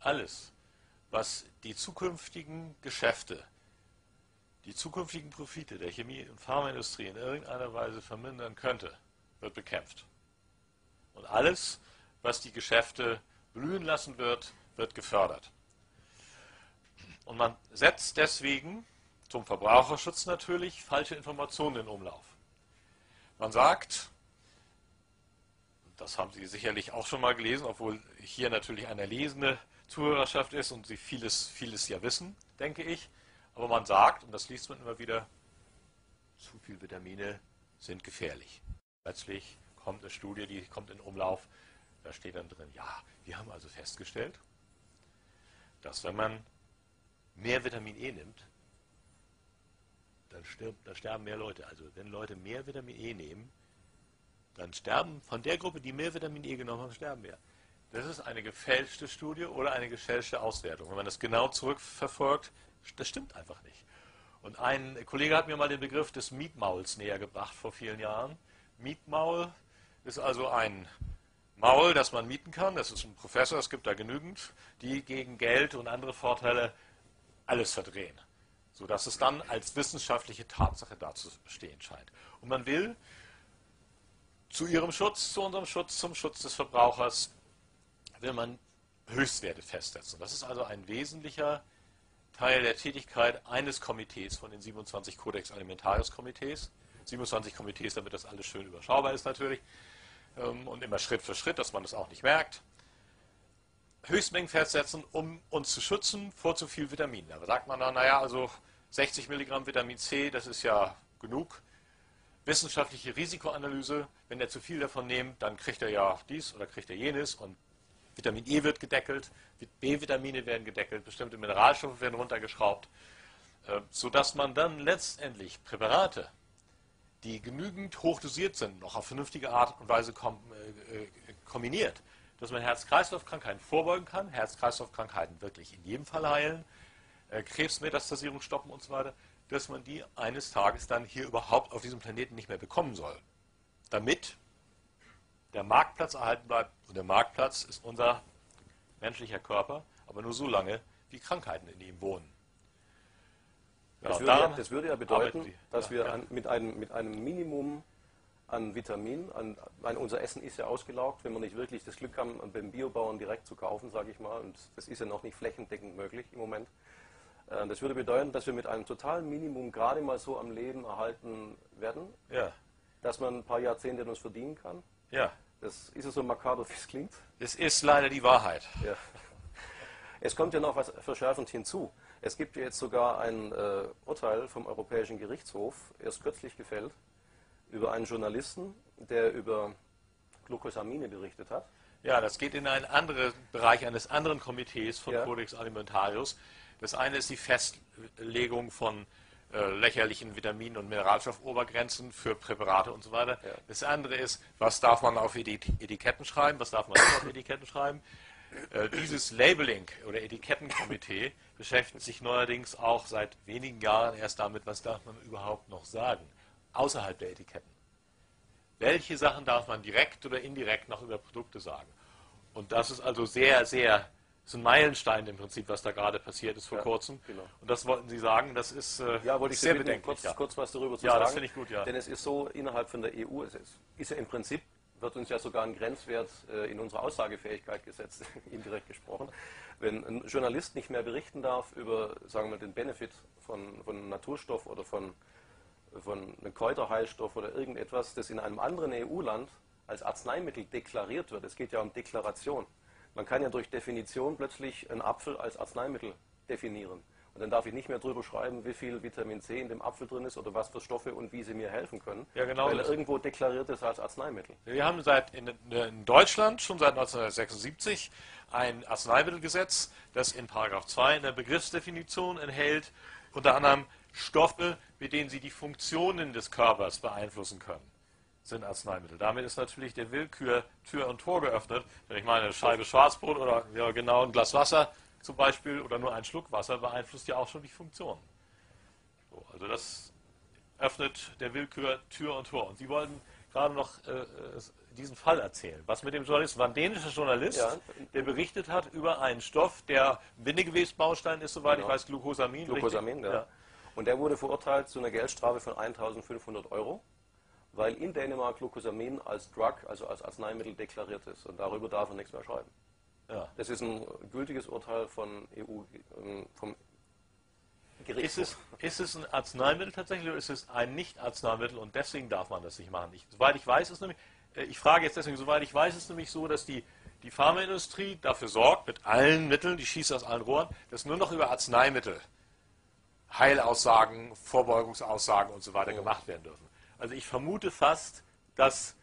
alles, was die zukünftigen Geschäfte die zukünftigen Profite der Chemie- und Pharmaindustrie in irgendeiner Weise vermindern könnte, wird bekämpft. Und alles, was die Geschäfte blühen lassen wird, wird gefördert. Und man setzt deswegen zum Verbraucherschutz natürlich falsche Informationen in Umlauf. Man sagt, das haben Sie sicherlich auch schon mal gelesen, obwohl hier natürlich eine erlesene Zuhörerschaft ist und Sie vieles, vieles ja wissen, denke ich. Aber man sagt, und das liest man immer wieder, zu viel Vitamine sind gefährlich. Plötzlich kommt eine Studie, die kommt in Umlauf, da steht dann drin, ja, wir haben also festgestellt, dass wenn man mehr Vitamin E nimmt, dann, stirbt, dann sterben mehr Leute. Also wenn Leute mehr Vitamin E nehmen, dann sterben von der Gruppe, die mehr Vitamin E genommen haben, sterben mehr. Das ist eine gefälschte Studie oder eine gefälschte Auswertung. Wenn man das genau zurückverfolgt, das stimmt einfach nicht. Und ein Kollege hat mir mal den Begriff des Mietmauls näher gebracht vor vielen Jahren. Mietmaul ist also ein Maul, das man mieten kann. Das ist ein Professor, es gibt da genügend, die gegen Geld und andere Vorteile alles verdrehen, sodass es dann als wissenschaftliche Tatsache dazustehen scheint. Und man will zu ihrem Schutz, zu unserem Schutz, zum Schutz des Verbrauchers, will man Höchstwerte festsetzen. Das ist also ein wesentlicher Teil der Tätigkeit eines Komitees von den 27 Codex Alimentarius Komitees. 27 Komitees, damit das alles schön überschaubar ist natürlich ähm, und immer Schritt für Schritt, dass man das auch nicht merkt. Höchstmengen festsetzen, um uns zu schützen vor zu viel Vitamin. Da sagt man dann, naja, also 60 Milligramm Vitamin C, das ist ja genug wissenschaftliche Risikoanalyse. Wenn er zu viel davon nimmt, dann kriegt er ja dies oder kriegt er jenes und Vitamin E wird gedeckelt, B-Vitamine werden gedeckelt, bestimmte Mineralstoffe werden runtergeschraubt, äh, sodass man dann letztendlich Präparate, die genügend hochdosiert sind, noch auf vernünftige Art und Weise äh, äh, kombiniert, dass man Herz-Kreislauf-Krankheiten vorbeugen kann, Herz-Kreislauf-Krankheiten wirklich in jedem Fall heilen, Krebsmetastasierung stoppen und so weiter, dass man die eines Tages dann hier überhaupt auf diesem Planeten nicht mehr bekommen soll. Damit der Marktplatz erhalten bleibt. Und der Marktplatz ist unser menschlicher Körper, aber nur so lange, wie Krankheiten in ihm wohnen. das, würde ja, das, würde ja, bedeuten, dass ja, wir an, mit, einem, mit einem Minimum an Vitamin, an, meine, unser Essen ist ja ausgelaugt, wenn wir nicht wirklich das Glück haben, beim Biobauern direkt zu kaufen, sage ich mal, und das ist ja noch nicht flächendeckend möglich im Moment. Äh, das würde bedeuten, dass wir mit einem totalen Minimum gerade mal so am Leben erhalten werden, ja. dass man ein paar Jahrzehnte uns verdienen kann. Ja. Das ist es so makaber, wie es klingt. Es ist leider die Wahrheit. Ja. Es kommt ja noch was verschärfend hinzu. Es gibt jetzt sogar ein äh, Urteil vom Europäischen Gerichtshof, erst kürzlich gefällt, über einen Journalisten, der über Glucosamine berichtet hat. Ja, das geht in einen anderen Bereich eines anderen Komitees von ja. Codex Alimentarius. Das eine ist die Festlegung von äh, lächerlichen Vitamin- und Mineralstoffobergrenzen für Präparate und so weiter. Ja. Das andere ist, was darf man auf Etiketten schreiben, was darf man nicht auf Etiketten schreiben. Äh, dieses Labeling oder Etikettenkomitee beschäftigt sich neuerdings auch seit wenigen Jahren erst damit, was darf man überhaupt noch sagen, außerhalb der Etiketten. Welche Sachen darf man direkt oder indirekt noch über Produkte sagen? Und das ist also sehr, sehr ist ein Meilenstein im Prinzip, was da gerade passiert ist vor ja, kurzem. Genau. Und das wollten Sie sagen, das ist äh, ja, wollte ich sehr bedenklich. Kurz, ja. kurz was darüber zu ja, sagen. das finde ich gut, ja. Denn es ist so, innerhalb von der EU, es ist, ist ja im Prinzip, wird uns ja sogar ein Grenzwert äh, in unserer Aussagefähigkeit gesetzt, indirekt gesprochen. Wenn ein Journalist nicht mehr berichten darf über, sagen wir, den Benefit von, von Naturstoff oder von, von einem Kräuterheilstoff oder irgendetwas, das in einem anderen EU-Land als Arzneimittel deklariert wird, es geht ja um Deklaration, man kann ja durch Definition plötzlich einen Apfel als Arzneimittel definieren. Und dann darf ich nicht mehr drüber schreiben, wie viel Vitamin C in dem Apfel drin ist oder was für Stoffe und wie sie mir helfen können, ja, genau weil er irgendwo deklariert ist als Arzneimittel. Wir haben seit in, in Deutschland schon seit 1976 ein Arzneimittelgesetz, das in Paragraph 2 eine Begriffsdefinition enthält, unter anderem Stoffe, mit denen sie die Funktionen des Körpers beeinflussen können sind Arzneimittel. Damit ist natürlich der Willkür Tür und Tor geöffnet. Wenn ich meine, eine Scheibe Schwarzbrot oder ja, genau ein Glas Wasser zum Beispiel oder nur ein Schluck Wasser beeinflusst ja auch schon die Funktion. So, also das öffnet der Willkür Tür und Tor. Und Sie wollten gerade noch äh, äh diesen Fall erzählen. Was mit dem Journalisten? War ein dänischer Journalist, ja. der berichtet hat über einen Stoff, der Bindegewebsbaustein ist, soweit genau. ich weiß, Glucosamin. Glucosamin, ja. ja. Und der wurde verurteilt zu einer Geldstrafe von 1500 Euro weil in Dänemark Glucosamin als Drug, also als Arzneimittel deklariert ist. Und darüber darf er nichts mehr schreiben. Ja. Das ist ein gültiges Urteil von EU, ähm, vom Gericht. Ist es, ist es ein Arzneimittel tatsächlich oder ist es ein Nicht-Arzneimittel und deswegen darf man das nicht machen? Ich, soweit ich weiß, ist nämlich, äh, ich frage jetzt deswegen, soweit ich weiß, ist es nämlich so, dass die, die Pharmaindustrie dafür sorgt, mit allen Mitteln, die schießt aus allen Rohren, dass nur noch über Arzneimittel Heilaussagen, Vorbeugungsaussagen und so weiter gemacht werden dürfen. Also ich vermute fast, dass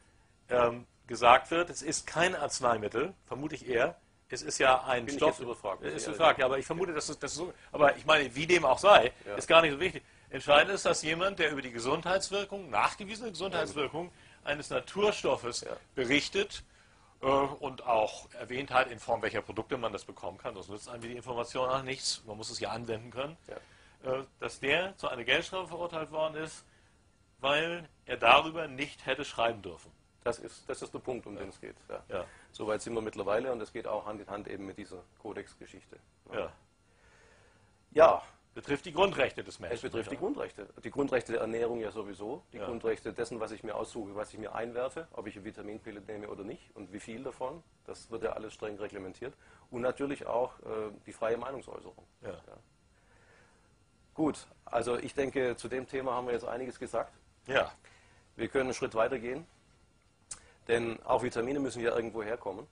ähm, gesagt wird, es ist kein Arzneimittel, vermute ich eher, es ist ja ein Bin Stoff. Ich jetzt überfragt, ist überfragt, ja, aber ich vermute, dass es, dass es so. Aber ich meine, wie dem auch sei, Ja. ist gar nicht so wichtig. Entscheidend ist, dass jemand, der über die Gesundheitswirkung, nachgewiesene Gesundheitswirkung eines Naturstoffes Ja. berichtet äh, und auch erwähnt hat, in Form welcher Produkte man das bekommen kann, das nützt einem die Information auch nichts, man muss es ja anwenden können, äh, dass der zu einer Geldstrafe verurteilt worden ist, weil er darüber nicht hätte schreiben dürfen. Das ist, das ist der Punkt, um den es geht. Ja. Ja. Soweit sind wir mittlerweile und das geht auch Hand in Hand eben mit dieser Kodex-Geschichte. Ja. Ja, Betrifft die Grundrechte des Menschen. es betrifft die ja. Grundrechte. Die Grundrechte der Ernährung ja sowieso, die Ja. Grundrechte dessen, was ich mir aussuche, was ich mir einwerfe, ob ich eine Vitaminpille nehme oder nicht und wie viel davon. Das wird ja alles streng reglementiert. Und natürlich auch äh, die freie Meinungsäußerung. Ja. Gut, also ich denke, zu dem Thema haben wir jetzt einiges gesagt. Ja. Wir können einen Schritt weiter gehen, denn auch Vitamine müssen ja irgendwo herkommen,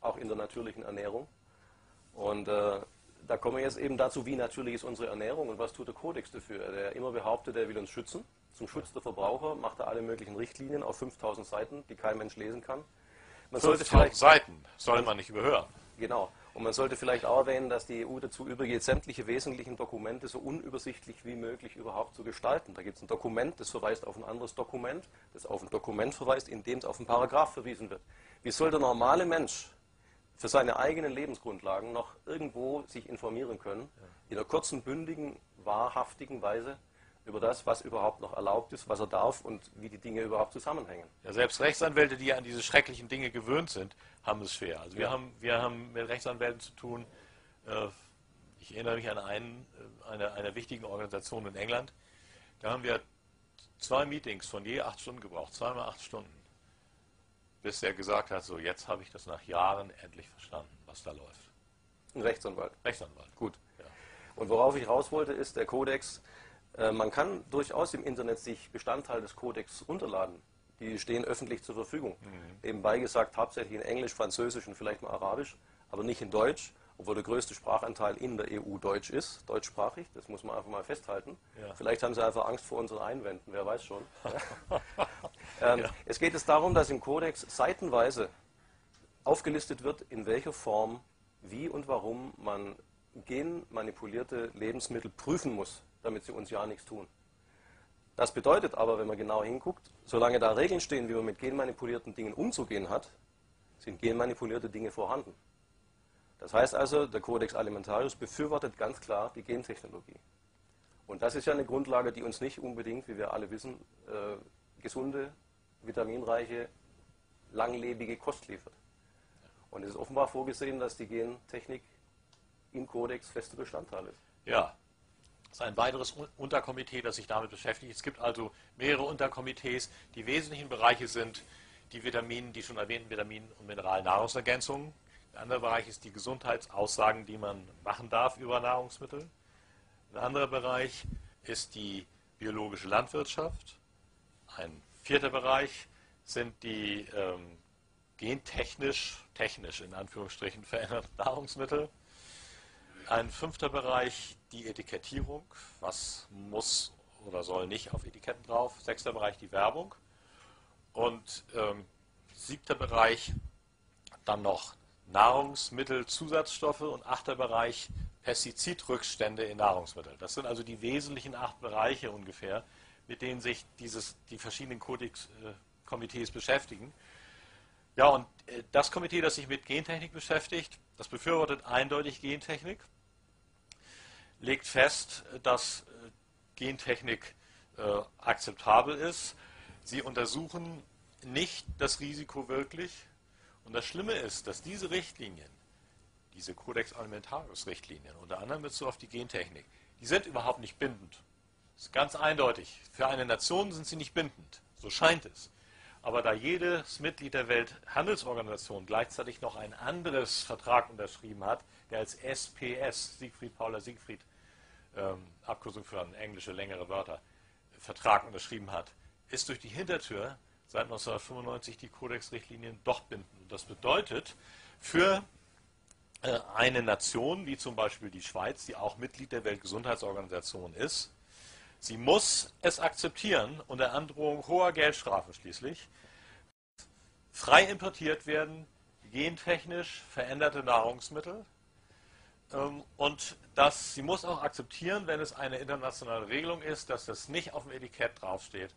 auch in der natürlichen Ernährung. Und äh, da kommen wir jetzt eben dazu, wie natürlich ist unsere Ernährung und was tut der Kodex dafür. Der immer behauptet, er will uns schützen. Zum Schutz der Verbraucher macht er alle möglichen Richtlinien auf 5000 Seiten, die kein Mensch lesen kann. Man sollte 5000 vielleicht Seiten soll man nicht überhören. Genau. Und man sollte vielleicht auch erwähnen, dass die EU dazu übergeht, sämtliche wesentlichen Dokumente so unübersichtlich wie möglich überhaupt zu gestalten. Da gibt es ein Dokument, das verweist auf ein anderes Dokument, das auf ein Dokument verweist, in dem es auf einen Paragraph verwiesen wird. Wie soll der normale Mensch für seine eigenen Lebensgrundlagen noch irgendwo sich informieren können, in einer kurzen, bündigen, wahrhaftigen Weise über das, was überhaupt noch erlaubt ist, was er darf und wie die Dinge überhaupt zusammenhängen? Ja, selbst Rechtsanwälte, die an diese schrecklichen Dinge gewöhnt sind, haben es schwer. Also wir, Ja. haben, wir haben mit Rechtsanwälten zu tun. Äh, ich erinnere mich an einen, äh, eine, einer wichtigen Organisation in England. Da haben wir zwei Meetings von je acht Stunden gebraucht, zweimal acht Stunden, bis er gesagt hat, so jetzt habe ich das nach Jahren endlich verstanden, was da läuft. Ein Rechtsanwalt. Rechtsanwalt. Gut. Ja. Und worauf ich raus wollte, ist der Kodex. Äh, man kann durchaus im Internet sich Bestandteile des Kodex runterladen. Die stehen öffentlich zur Verfügung. Nebenbei gesagt, hauptsächlich in Englisch, Französisch und vielleicht mal Arabisch, aber nicht in Deutsch, obwohl der größte Sprachanteil in der EU Deutsch ist, deutschsprachig. Das muss man einfach mal festhalten. Ja. Vielleicht haben sie einfach Angst vor unseren Einwänden, wer weiß schon. ähm, Es geht jetzt darum, dass im Kodex seitenweise aufgelistet wird, in welcher Form, wie und warum man genmanipulierte Lebensmittel prüfen muss, damit sie uns ja nichts tun. Das bedeutet aber, wenn man genau hinguckt, solange da Regeln stehen, wie man mit genmanipulierten Dingen umzugehen hat, sind genmanipulierte Dinge vorhanden. Das heißt also, der Codex Alimentarius befürwortet ganz klar die Gentechnologie. Und das ist ja eine Grundlage, die uns nicht unbedingt, wie wir alle wissen, äh, gesunde, vitaminreiche, langlebige Kost liefert. Und es ist offenbar vorgesehen, dass die Gentechnik im Kodex fester Bestandteil ist. Ja, das ist ein weiteres Un- Unterkomitee, das sich damit beschäftigt. Es gibt also mehrere Unterkomitees. Die wesentlichen Bereiche sind die Vitaminen, die schon erwähnten Vitaminen und Mineralnahrungsergänzungen. Der andere Bereich ist die Gesundheitsaussagen, die man machen darf über Nahrungsmittel. Ein anderer Bereich ist die biologische Landwirtschaft. Ein vierter Bereich sind die ähm, gentechnisch, technisch in Anführungsstrichen veränderten Nahrungsmittel. Ein fünfter Bereich die Etikettierung, was muss oder soll nicht auf Etiketten drauf. Sechster Bereich die Werbung. Und ähm, siebter Bereich dann noch Nahrungsmittelzusatzstoffe und achter Bereich Pestizidrückstände in Nahrungsmitteln. Das sind also die wesentlichen acht Bereiche ungefähr, mit denen sich dieses, die verschiedenen Kodex-Komitees beschäftigen. Ja, und äh, das Komitee, das sich mit Gentechnik beschäftigt, das befürwortet eindeutig Gentechnik, legt fest, dass äh, Gentechnik äh, akzeptabel ist. Sie untersuchen nicht das Risiko wirklich. Und das Schlimme ist, dass diese Richtlinien, diese Codex Alimentarius Richtlinien, unter anderem Bezug auf die Gentechnik, die sind überhaupt nicht bindend. Das ist ganz eindeutig. Für eine Nation sind sie nicht bindend. So scheint es. Aber da jedes Mitglied der Welthandelsorganisation gleichzeitig noch ein anderes Vertrag unterschrieben hat, der als SPS, Siegfried Paula Siegfried, ähm, Abkürzung für englische längere Wörter, Vertrag unterschrieben hat, ist durch die Hintertür seit 1995 die Kodex-Richtlinien doch bindend. Das bedeutet für äh, eine Nation, wie zum Beispiel die Schweiz, die auch Mitglied der Weltgesundheitsorganisation ist, sie muss es akzeptieren, unter Androhung hoher Geldstrafe schließlich, frei importiert werden, gentechnisch veränderte Nahrungsmittel. Ähm, und das, sie muss auch akzeptieren, wenn es eine internationale Regelung ist, dass das nicht auf dem Etikett draufsteht,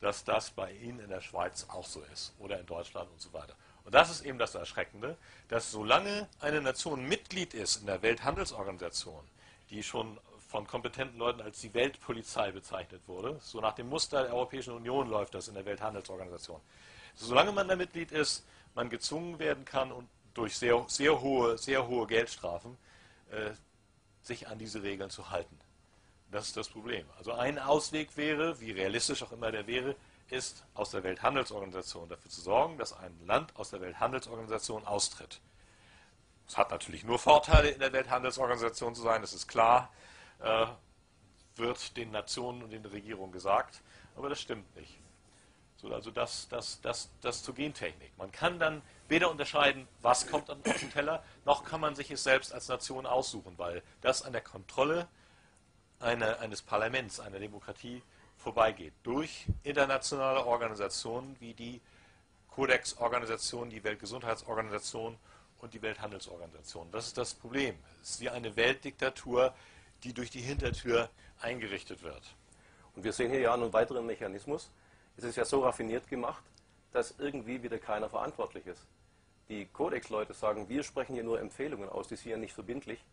dass das bei Ihnen in der Schweiz auch so ist oder in Deutschland und so weiter. Und das ist eben das Erschreckende, dass solange eine Nation Mitglied ist in der Welthandelsorganisation, die schon von kompetenten Leuten als die Weltpolizei bezeichnet wurde, so nach dem Muster der Europäischen Union läuft das in der Welthandelsorganisation. Solange man da Mitglied ist, man gezwungen werden kann und durch sehr, sehr, hohe, sehr hohe Geldstrafen äh, sich an diese Regeln zu halten. Das ist das Problem. Also ein Ausweg wäre, wie realistisch auch immer der wäre, ist, aus der Welthandelsorganisation dafür zu sorgen, dass ein Land aus der Welthandelsorganisation austritt. Es hat natürlich nur Vorteile, in der Welthandelsorganisation zu sein, das ist klar, äh, wird den Nationen und den Regierungen gesagt, aber das stimmt nicht. So, also das, das, das, das zur Gentechnik. Man kann dann weder unterscheiden, was kommt auf den Teller, noch kann man sich es selbst als Nation aussuchen, weil das an der Kontrolle eine, eines Parlaments, einer Demokratie vorbeigeht. Durch internationale Organisationen wie die Codex-Organisation, die Weltgesundheitsorganisation und die Welthandelsorganisation. Das ist das Problem. Es ist wie eine Weltdiktatur, die durch die Hintertür eingerichtet wird. Und wir sehen hier ja einen weiteren Mechanismus, es ist ja so raffiniert gemacht, dass irgendwie wieder keiner verantwortlich ist. Die Codex-Leute sagen, wir sprechen hier nur Empfehlungen aus, die sind ja nicht verbindlich.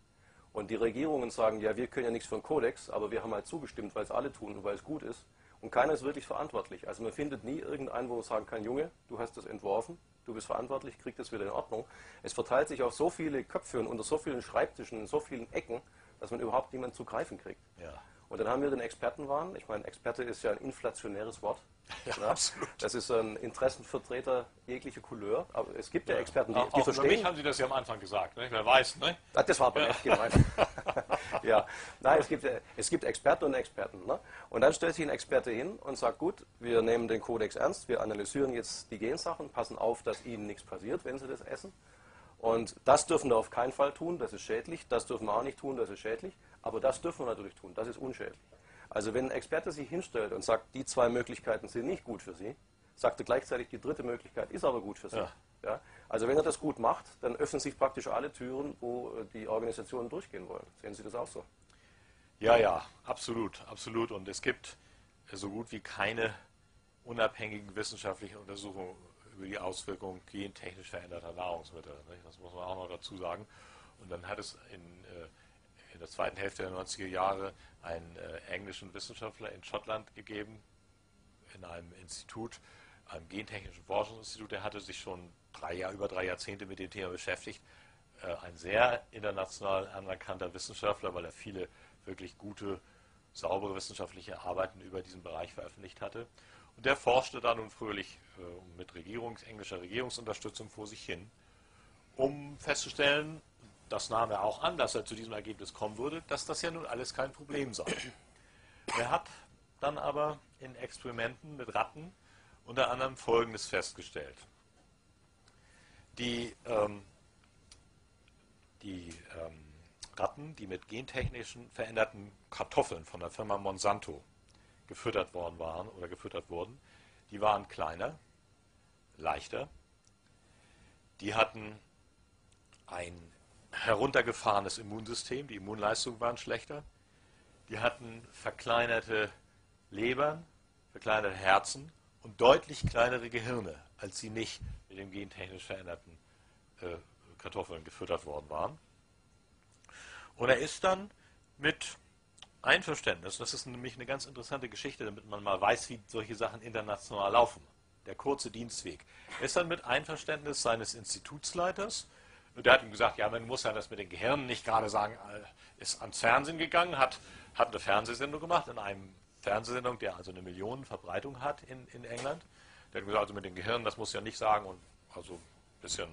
Und die Regierungen sagen, ja, wir können ja nichts den Kodex, aber wir haben halt zugestimmt, weil es alle tun und weil es gut ist. Und keiner ist wirklich verantwortlich. Also man findet nie irgendeinen, wo man sagen kann, Junge, du hast das entworfen, du bist verantwortlich, krieg das wieder in Ordnung. Es verteilt sich auf so viele Köpfe und unter so vielen Schreibtischen, in so vielen Ecken, dass man überhaupt niemanden zu greifen kriegt. Ja. Und dann haben wir den Expertenwahn. Ich meine, Experte ist ja ein inflationäres Wort. Ja, ja, absolut. Das ist ein Interessenvertreter jeglicher Couleur. Aber es gibt ja, ja Experten, die, die auch verstehen. Mich haben Sie das ja am Anfang gesagt, ne? wer weiß. Ne? Das war aber ja. echt gemeint. ja, nein, es gibt, es gibt Experten und Experten. Ne? Und dann stellt sich ein Experte hin und sagt, gut, wir nehmen den Kodex ernst, wir analysieren jetzt die Gensachen, passen auf, dass Ihnen nichts passiert, wenn Sie das essen. Und das dürfen wir auf keinen Fall tun, das ist schädlich. Das dürfen wir auch nicht tun, das ist schädlich. Aber das dürfen wir natürlich tun, das ist unschädlich. Also wenn ein Experte sich hinstellt und sagt, die zwei Möglichkeiten sind nicht gut für Sie, sagt er gleichzeitig, die dritte Möglichkeit ist aber gut für Sie. Ja. Ja? Also wenn er das gut macht, dann öffnen sich praktisch alle Türen, wo äh, die Organisationen durchgehen wollen. Sehen Sie das auch so? Ja, ja, absolut, absolut. Und es gibt so gut wie keine unabhängigen wissenschaftlichen Untersuchungen über die Auswirkungen gentechnisch veränderter Nahrungsmittel. Das muss man auch noch dazu sagen. Und dann hat es in, äh, in der zweiten Hälfte der 90er Jahre einen äh, englischen Wissenschaftler in Schottland gegeben, in einem Institut, einem gentechnischen Forschungsinstitut, der hatte sich schon drei Jahr, über drei Jahrzehnte mit dem Thema beschäftigt. Äh, ein sehr international anerkannter Wissenschaftler, weil er viele wirklich gute, saubere wissenschaftliche Arbeiten über diesen Bereich veröffentlicht hatte. Und der forschte da nun fröhlich äh, mit Regierungs-, englischer Regierungsunterstützung vor sich hin, um festzustellen, das nahm er auch an, dass er zu diesem Ergebnis kommen würde, dass das ja nun alles kein Problem sei. Er hat dann aber in Experimenten mit Ratten unter anderem Folgendes festgestellt. Die, ähm, die ähm, Ratten, die mit gentechnischen veränderten Kartoffeln von der Firma Monsanto gefüttert worden waren oder gefüttert wurden, die waren kleiner, leichter, die hatten ein heruntergefahrenes Immunsystem, die Immunleistungen waren schlechter, die hatten verkleinerte Lebern, verkleinerte Herzen und deutlich kleinere Gehirne, als sie nicht mit den gentechnisch veränderten äh, Kartoffeln gefüttert worden waren. Und er ist dann mit Einverständnis, das ist nämlich eine ganz interessante Geschichte, damit man mal weiß, wie solche Sachen international laufen. Der kurze Dienstweg. Ist dann mit Einverständnis seines Institutsleiters, der hat ihm gesagt, ja, man muss ja das mit den Gehirnen nicht gerade sagen, äh, ist ans Fernsehen gegangen, hat, hat eine Fernsehsendung gemacht, in einem Fernsehsendung, der also eine Millionenverbreitung hat in, in England. Der hat gesagt, also mit den Gehirnen, das muss ja nicht sagen, und also ein bisschen.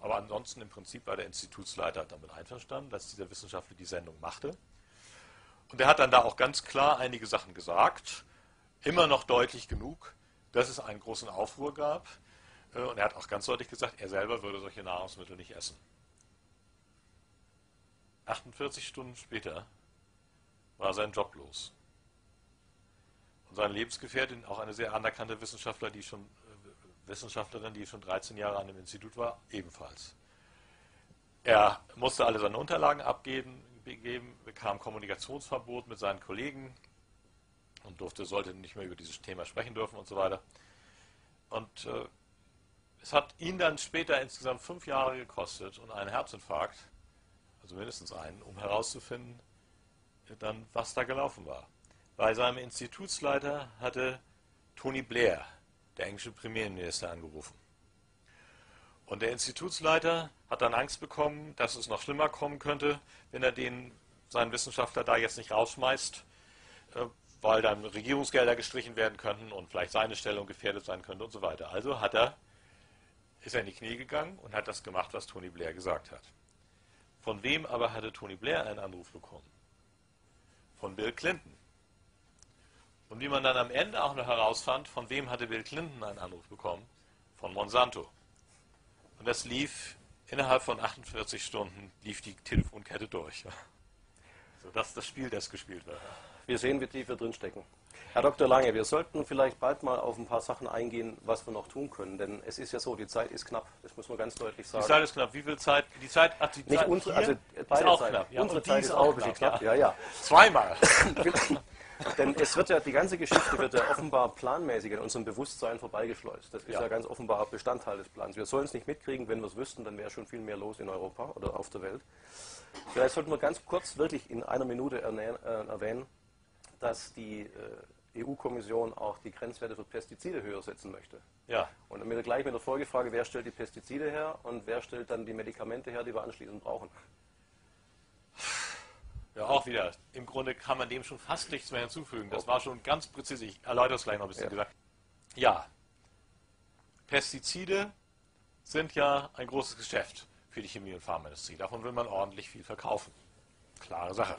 Aber ansonsten im Prinzip war der Institutsleiter damit einverstanden, dass dieser Wissenschaftler die Sendung machte. Und er hat dann da auch ganz klar einige Sachen gesagt, immer noch deutlich genug, dass es einen großen Aufruhr gab. Äh, und er hat auch ganz deutlich gesagt, er selber würde solche Nahrungsmittel nicht essen. 48 Stunden später war sein Job los. Und seine Lebensgefährtin, auch eine sehr anerkannte Wissenschaftler, die schon, äh, Wissenschaftlerin, die schon 13 Jahre an dem Institut war, ebenfalls. Er musste alle seine Unterlagen abgeben, begeben, bekam Kommunikationsverbot mit seinen Kollegen und durfte, sollte nicht mehr über dieses Thema sprechen dürfen und so weiter. Und äh, es hat ihn dann später insgesamt fünf Jahre gekostet und einen Herzinfarkt, also mindestens einen, um herauszufinden, dann, was da gelaufen war. Bei seinem Institutsleiter hatte Tony Blair, der englische Premierminister, angerufen. Und der Institutsleiter hat dann Angst bekommen, dass es noch schlimmer kommen könnte, wenn er den, seinen Wissenschaftler da jetzt nicht rausschmeißt, äh, weil dann Regierungsgelder gestrichen werden könnten und vielleicht seine Stellung gefährdet sein könnte und so weiter. Also hat er, ist er in die Knie gegangen und hat das gemacht, was Tony Blair gesagt hat. Von wem aber hatte Tony Blair einen Anruf bekommen? Von Bill Clinton. Und wie man dann am Ende auch noch herausfand, von wem hatte Bill Clinton einen Anruf bekommen? Von Monsanto. Und das lief innerhalb von 48 Stunden, lief die Telefonkette durch. Sodass das Spiel, das gespielt wird. Wir sehen, wie tief wir drinstecken. Herr Dr. Lange, wir sollten vielleicht bald mal auf ein paar Sachen eingehen, was wir noch tun können. Denn es ist ja so, die Zeit ist knapp. Das muss man ganz deutlich sagen. Die Zeit ist knapp. Wie viel Zeit? Die Zeit, ach, die Nicht Zeit unsere, also beide ist auch Zeit. knapp. Ja, unsere Zeit ist auch bisschen knapp. Ja, ja. Zweimal. Denn es wird ja, die ganze Geschichte wird ja offenbar planmäßig an unserem Bewusstsein vorbeigeschleust. Das ist ja, Ja. ganz offenbar Bestandteil des Plans. Wir sollen es nicht mitkriegen, wenn wir es wüssten, dann wäre schon viel mehr los in Europa oder auf der Welt. Vielleicht sollten wir ganz kurz wirklich in einer Minute äh, erwähnen, dass die äh, EU-Kommission auch die Grenzwerte für Pestizide höher setzen möchte. ja. Und mit, gleich mit der Folgefrage, wer stellt die Pestizide her und wer stellt dann die Medikamente her, die wir anschließend brauchen. Ja, auch wieder. Im Grunde kann man dem schon fast nichts mehr hinzufügen. Das war schon ganz präzise. Ich erläutere es gleich noch ein bisschen Ja. gesagt. Ja, Pestizide sind ja ein großes Geschäft für die Chemie- und Pharmaindustrie. Davon will man ordentlich viel verkaufen. Klare Sache.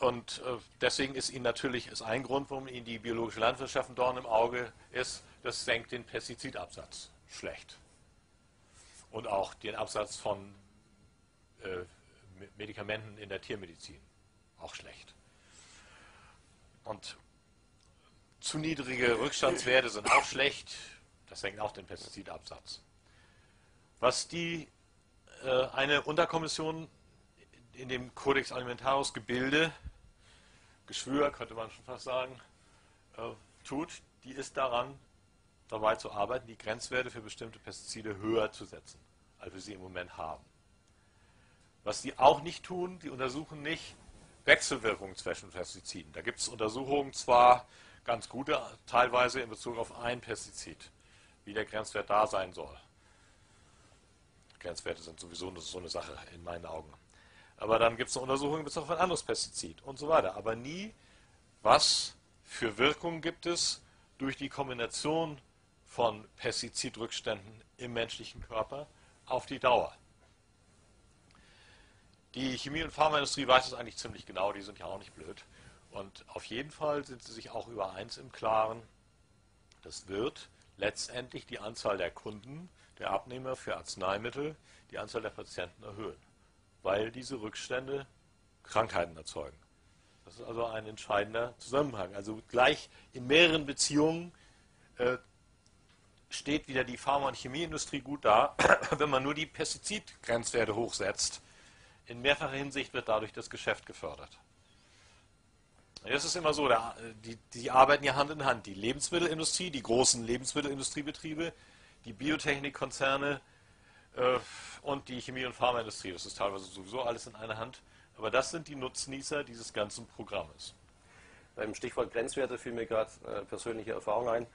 Und äh, deswegen ist Ihnen natürlich ist ein Grund, warum Ihnen die biologische Landwirtschaft ein Dorn im Auge ist, das senkt den Pestizidabsatz. Schlecht. Und auch den Absatz von äh, Medikamenten in der Tiermedizin. Auch schlecht. Und zu niedrige Rückstandswerte sind auch schlecht. Das senkt auch den Pestizidabsatz. Was die äh, eine Unterkommission in dem Codex Alimentarius Gebilde, Geschwür könnte man schon fast sagen, äh, tut, die ist daran, dabei zu arbeiten, die Grenzwerte für bestimmte Pestizide höher zu setzen, als wir sie im Moment haben. Was die auch nicht tun, die untersuchen nicht Wechselwirkungen zwischen Pestiziden. Da gibt es Untersuchungen zwar ganz gute, teilweise in Bezug auf ein Pestizid, wie der Grenzwert da sein soll. Grenzwerte sind sowieso so eine Sache in meinen Augen. Aber dann gibt es eine Untersuchung in Bezug auf ein anderes Pestizid und so weiter. Aber nie, was für Wirkungen gibt es durch die Kombination von Pestizidrückständen im menschlichen Körper auf die Dauer. Die Chemie- und Pharmaindustrie weiß es eigentlich ziemlich genau, die sind ja auch nicht blöd. Und auf jeden Fall sind sie sich auch über eins im Klaren, das wird letztendlich die Anzahl der Kunden, der Abnehmer für Arzneimittel, die Anzahl der Patienten erhöhen, weil diese Rückstände Krankheiten erzeugen. Das ist also ein entscheidender Zusammenhang. Also gleich in mehreren Beziehungen äh, steht wieder die Pharma- und Chemieindustrie gut da, wenn man nur die Pestizidgrenzwerte hochsetzt. In mehrfacher Hinsicht wird dadurch das Geschäft gefördert. Es ist immer so, die, die arbeiten ja Hand in Hand. Die Lebensmittelindustrie, die großen Lebensmittelindustriebetriebe, die Biotechnikkonzerne äh, und die Chemie- und Pharmaindustrie. Das ist teilweise sowieso alles in einer Hand. Aber das sind die Nutznießer dieses ganzen Programmes. Beim Stichwort Grenzwerte fiel mir gerade äh, persönliche Erfahrung ein.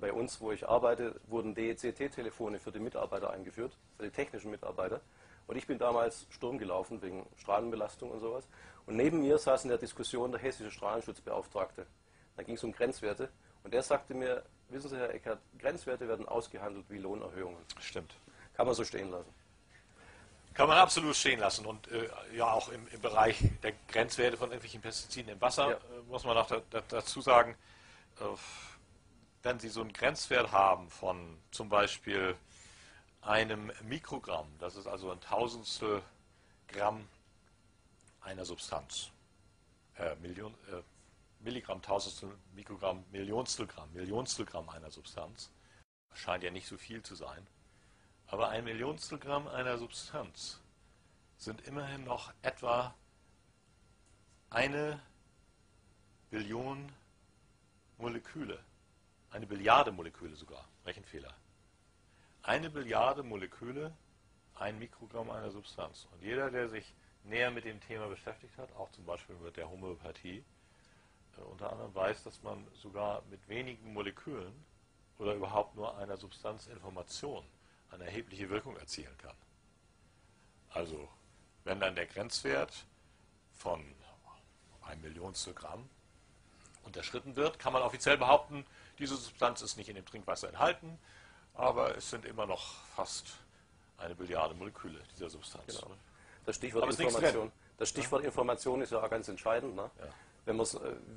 Bei uns, wo ich arbeite, wurden DECT-Telefone für die Mitarbeiter eingeführt, für die technischen Mitarbeiter. Und ich bin damals Sturm gelaufen wegen Strahlenbelastung und sowas. Und neben mir saß in der Diskussion der hessische Strahlenschutzbeauftragte. Da ging es um Grenzwerte. Und der sagte mir, wissen Sie, Herr Eckert, Grenzwerte werden ausgehandelt wie Lohnerhöhungen. Stimmt. Kann man so stehen lassen. Kann man absolut stehen lassen. Und äh, ja, auch im, im Bereich der Grenzwerte von irgendwelchen Pestiziden im Wasser Ja. äh, muss man noch da, da, dazu sagen, äh, wenn Sie so einen Grenzwert haben von zum Beispiel einem Mikrogramm, das ist also ein Tausendstel Gramm einer Substanz. Äh, Million, äh, Milligramm, Tausendstel, Mikrogramm, Millionstel Gramm, Millionstel Gramm einer Substanz. Scheint ja nicht so viel zu sein. Aber ein Millionstel Gramm einer Substanz sind immerhin noch etwa eine Billion Moleküle. Eine Billiarde Moleküle sogar. Rechenfehler. Eine Billiarde Moleküle, ein Mikrogramm einer Substanz. Und jeder, der sich näher mit dem Thema beschäftigt hat, auch zum Beispiel mit der Homöopathie, äh, unter anderem weiß, dass man sogar mit wenigen Molekülen oder überhaupt nur einer Substanzinformation eine erhebliche Wirkung erzielen kann. Also, wenn dann der Grenzwert von ein Millionstel Gramm unterschritten wird, kann man offiziell behaupten, diese Substanz ist nicht in dem Trinkwasser enthalten, aber es sind immer noch fast eine Billiarde Moleküle dieser Substanz. Genau. Das Stichwort, Information, das Stichwort ja? Information ist ja auch ganz entscheidend. Ne? Ja. Wenn äh,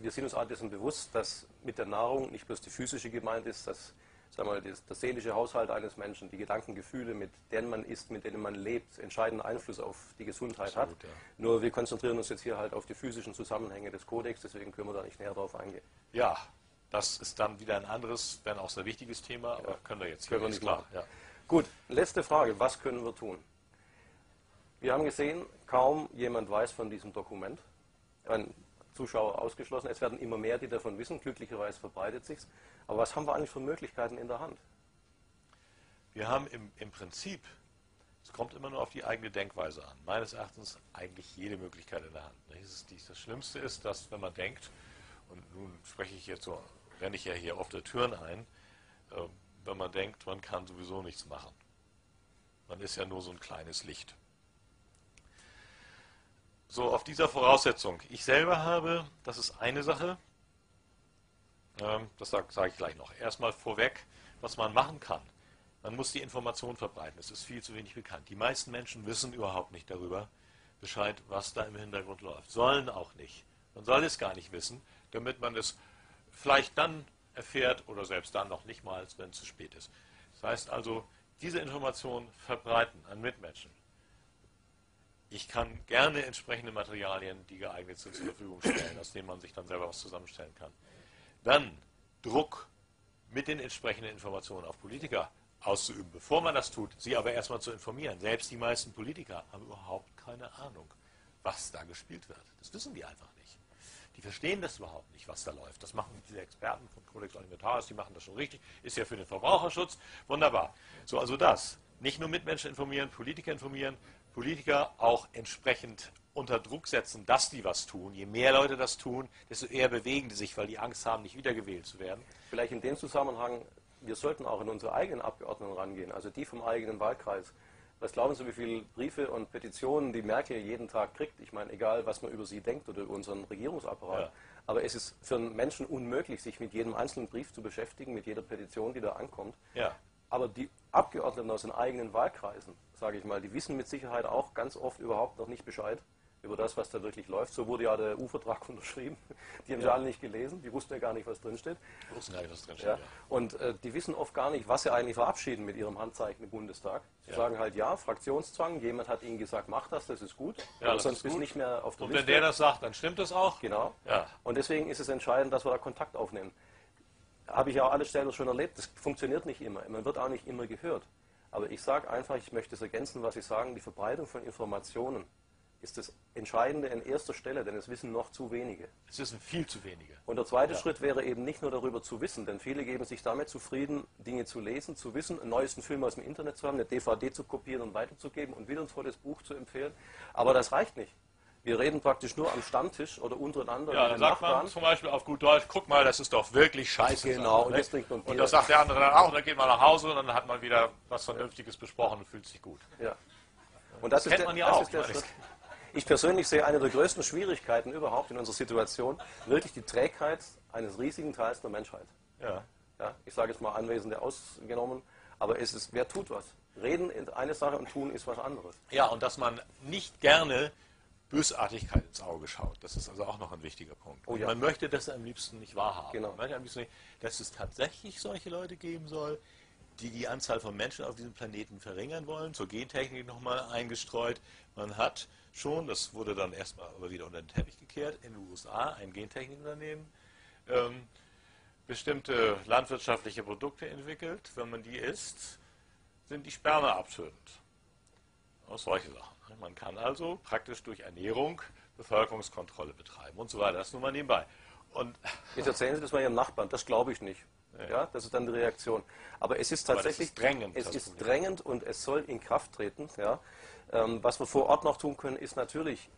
wir sind uns all dessen bewusst, dass mit der Nahrung nicht bloß die physische gemeint ist, dass sagen wir, das, das seelische Haushalt eines Menschen, die Gedanken, Gefühle, mit denen man ist, mit denen man lebt, entscheidenden Einfluss auf die Gesundheit Absolut, hat. Ja. Nur wir konzentrieren uns jetzt hier halt auf die physischen Zusammenhänge des Kodex, deswegen können wir da nicht näher drauf eingehen. Ja, das ist dann wieder ein anderes, wenn auch sehr wichtiges Thema, aber können wir jetzt hier können nicht klar. Ja. Gut, letzte Frage, was können wir tun? Wir haben gesehen, kaum jemand weiß von diesem Dokument. Ein Zuschauer ausgeschlossen. Es werden immer mehr, die davon wissen. Glücklicherweise verbreitet sich Aber was haben wir eigentlich für Möglichkeiten in der Hand? Wir haben im, im Prinzip, es kommt immer nur auf die eigene Denkweise an, meines Erachtens eigentlich jede Möglichkeit in der Hand. Das Schlimmste ist, dass wenn man denkt, und nun spreche ich jetzt so, renne ich ja hier auf der Türen ein, äh, wenn man denkt, man kann sowieso nichts machen. Man ist ja nur so ein kleines Licht. So, auf dieser Voraussetzung. Ich selber habe, das ist eine Sache, ähm, das sage sag ich gleich noch. Erstmal vorweg, was man machen kann. Man muss die Information verbreiten. Es ist viel zu wenig bekannt. Die meisten Menschen wissen überhaupt nicht darüber Bescheid, was da im Hintergrund läuft. Sollen auch nicht. Man soll es gar nicht wissen, damit man es vielleicht dann erfährt oder selbst dann noch nicht mal, wenn es zu spät ist. Das heißt also, diese Information verbreiten an Mitmenschen. Ich kann gerne entsprechende Materialien, die geeignet sind, zur Verfügung stellen, aus denen man sich dann selber was zusammenstellen kann. Dann Druck mit den entsprechenden Informationen auf Politiker auszuüben, bevor man das tut, sie aber erstmal zu informieren. Selbst die meisten Politiker haben überhaupt keine Ahnung, was da gespielt wird. Das wissen die einfach nicht. Die verstehen das überhaupt nicht, was da läuft. Das machen diese Experten von Codex Alimentarius, die machen das schon richtig, ist ja für den Verbraucherschutz. Wunderbar. So, also das. Nicht nur Mitmenschen informieren, Politiker informieren, Politiker auch entsprechend unter Druck setzen, dass die was tun. Je mehr Leute das tun, desto eher bewegen die sich, weil die Angst haben, nicht wiedergewählt zu werden. Vielleicht in dem Zusammenhang, wir sollten auch in unsere eigenen Abgeordneten rangehen, also die vom eigenen Wahlkreis. Was glauben Sie, wie viele Briefe und Petitionen die Merkel jeden Tag kriegt? Ich meine, egal, was man über sie denkt oder über unseren Regierungsapparat. Ja. Aber es ist für einen Menschen unmöglich, sich mit jedem einzelnen Brief zu beschäftigen, mit jeder Petition, die da ankommt. Ja. Aber die Abgeordneten aus den eigenen Wahlkreisen, sage ich mal, die wissen mit Sicherheit auch ganz oft überhaupt noch nicht Bescheid über das, was da wirklich läuft. So wurde ja der U-Vertrag unterschrieben. Die haben ja. sie alle nicht gelesen, die wussten ja gar nicht, was drinsteht. Die wussten gar nicht, was drinsteht, ja. ja. Und äh, die wissen oft gar nicht, was sie eigentlich verabschieden mit ihrem Handzeichen im Bundestag. Sie ja. sagen halt, ja, Fraktionszwang, jemand hat ihnen gesagt, mach das, das ist gut. Ja, das sonst bist du nicht mehr auf der Und Liste. wenn der das sagt, dann stimmt das auch. Genau. Ja. Und deswegen ist es entscheidend, dass wir da Kontakt aufnehmen. Habe ich ja auch alle Stellen schon erlebt, das funktioniert nicht immer. Man wird auch nicht immer gehört. Aber ich sage einfach, ich möchte es ergänzen, was Sie sagen, die Verbreitung von Informationen ist das Entscheidende an erster Stelle, denn es wissen noch zu wenige. Es wissen viel zu wenige. Und der zweite ja. Schritt wäre eben nicht nur darüber zu wissen, denn viele geben sich damit zufrieden, Dinge zu lesen, zu wissen, einen neuesten Film aus dem Internet zu haben, eine DVD zu kopieren und weiterzugeben und wieder ein tolles Buch zu empfehlen. Aber das reicht nicht. Wir reden praktisch nur am Stammtisch oder untereinander. Ja, dann sagt Nachbarn. man zum Beispiel auf gut Deutsch, guck mal, das ist doch wirklich scheiße. Genau, und, jetzt trinkt man und das sagt der andere dann auch, und dann geht man nach Hause und dann hat man wieder was Vernünftiges besprochen und fühlt sich gut. Ja. Und das, das kennt der, man ja auch. Ich persönlich sehe eine der größten Schwierigkeiten überhaupt in unserer Situation wirklich die Trägheit eines riesigen Teils der Menschheit. Ja. ja ich sage jetzt mal Anwesende ausgenommen, aber es ist, wer tut was? Reden ist eine Sache und tun ist was anderes. Ja, und dass man nicht gerne Bösartigkeit ins Auge schaut. Das ist also auch noch ein wichtiger Punkt. Oh, ja. Man möchte das am liebsten nicht wahrhaben. Genau. Man möchte am liebsten nicht, dass es tatsächlich solche Leute geben soll, die die Anzahl von Menschen auf diesem Planeten verringern wollen, zur Gentechnik nochmal eingestreut. Man hat schon, das wurde dann erstmal aber wieder unter den Teppich gekehrt, in den USA ein Gentechnikunternehmen, ähm, bestimmte landwirtschaftliche Produkte entwickelt. Wenn man die isst, sind die Sperma abtötend. Aus solche Sachen. Man kann also praktisch durch Ernährung Bevölkerungskontrolle betreiben und so weiter. Das nur mal nebenbei. Und Jetzt erzählen Sie das mal Ihrem Nachbarn, das glaube ich nicht. Ja. das ist dann die Reaktion. Aber es ist tatsächlich ist drängend. Es ist drängend und es soll in Kraft treten. Ja. Ähm, was wir vor Ort noch tun können, ist natürlich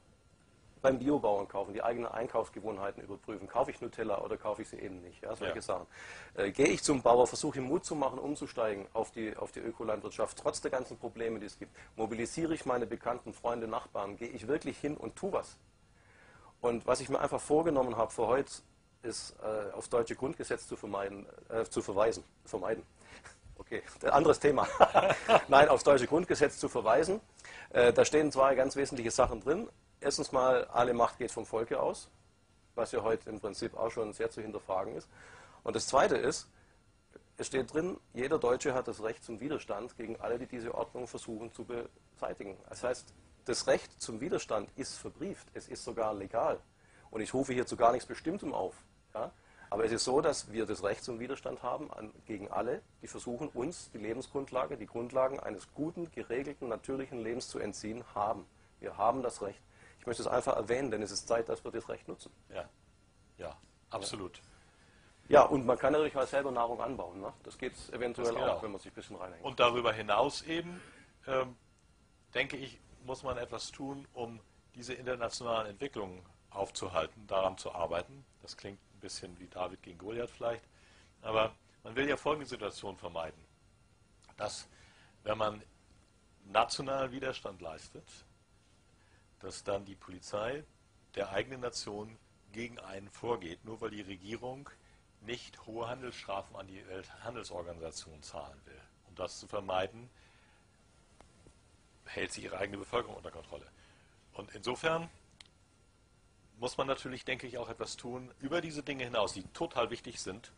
beim Biobauern kaufen, die eigenen Einkaufsgewohnheiten überprüfen. Kaufe ich Nutella oder kaufe ich sie eben nicht? Ja, solche ja. Sachen. Äh, gehe ich zum Bauer, versuche ihm Mut zu machen, umzusteigen auf die, auf die Ökolandwirtschaft, trotz der ganzen Probleme, die es gibt. Mobilisiere ich meine Bekannten, Freunde, Nachbarn, gehe ich wirklich hin und tu was. Und was ich mir einfach vorgenommen habe für heute, ist äh, aufs deutsche Grundgesetz zu, vermeiden, äh, zu verweisen. Vermeiden. Okay, anderes Thema. Nein, aufs deutsche Grundgesetz zu verweisen. Äh, da stehen zwei ganz wesentliche Sachen drin. Erstens mal, alle Macht geht vom Volke aus, was ja heute im Prinzip auch schon sehr zu hinterfragen ist. Und das Zweite ist, es steht drin, jeder Deutsche hat das Recht zum Widerstand gegen alle, die diese Ordnung versuchen zu beseitigen. Das heißt, das Recht zum Widerstand ist verbrieft, es ist sogar legal. Und ich rufe hier zu gar nichts Bestimmtem auf. Ja? Aber es ist so, dass wir das Recht zum Widerstand haben an, gegen alle, die versuchen, uns die Lebensgrundlage, die Grundlagen eines guten, geregelten, natürlichen Lebens zu entziehen, haben. Wir haben das Recht. Ich möchte es einfach erwähnen, denn es ist Zeit, dass wir das Recht nutzen. Ja, ja absolut. Ja, und man kann natürlich auch selber Nahrung anbauen. Ne? Das geht eventuell das geht auch, auch, wenn man sich ein bisschen reinhängt. Und darüber hinaus eben, ähm, denke ich, muss man etwas tun, um diese internationalen Entwicklungen aufzuhalten, daran zu arbeiten. Das klingt bisschen wie David gegen Goliath vielleicht. Aber man will ja folgende Situation vermeiden, dass wenn man nationalen Widerstand leistet, dass dann die Polizei der eigenen Nation gegen einen vorgeht, nur weil die Regierung nicht hohe Handelsstrafen an die Welthandelsorganisation zahlen will. Um das zu vermeiden, hält sie ihre eigene Bevölkerung unter Kontrolle. Und insofern muss man natürlich, denke ich, auch etwas tun über diese Dinge hinaus, die total wichtig sind,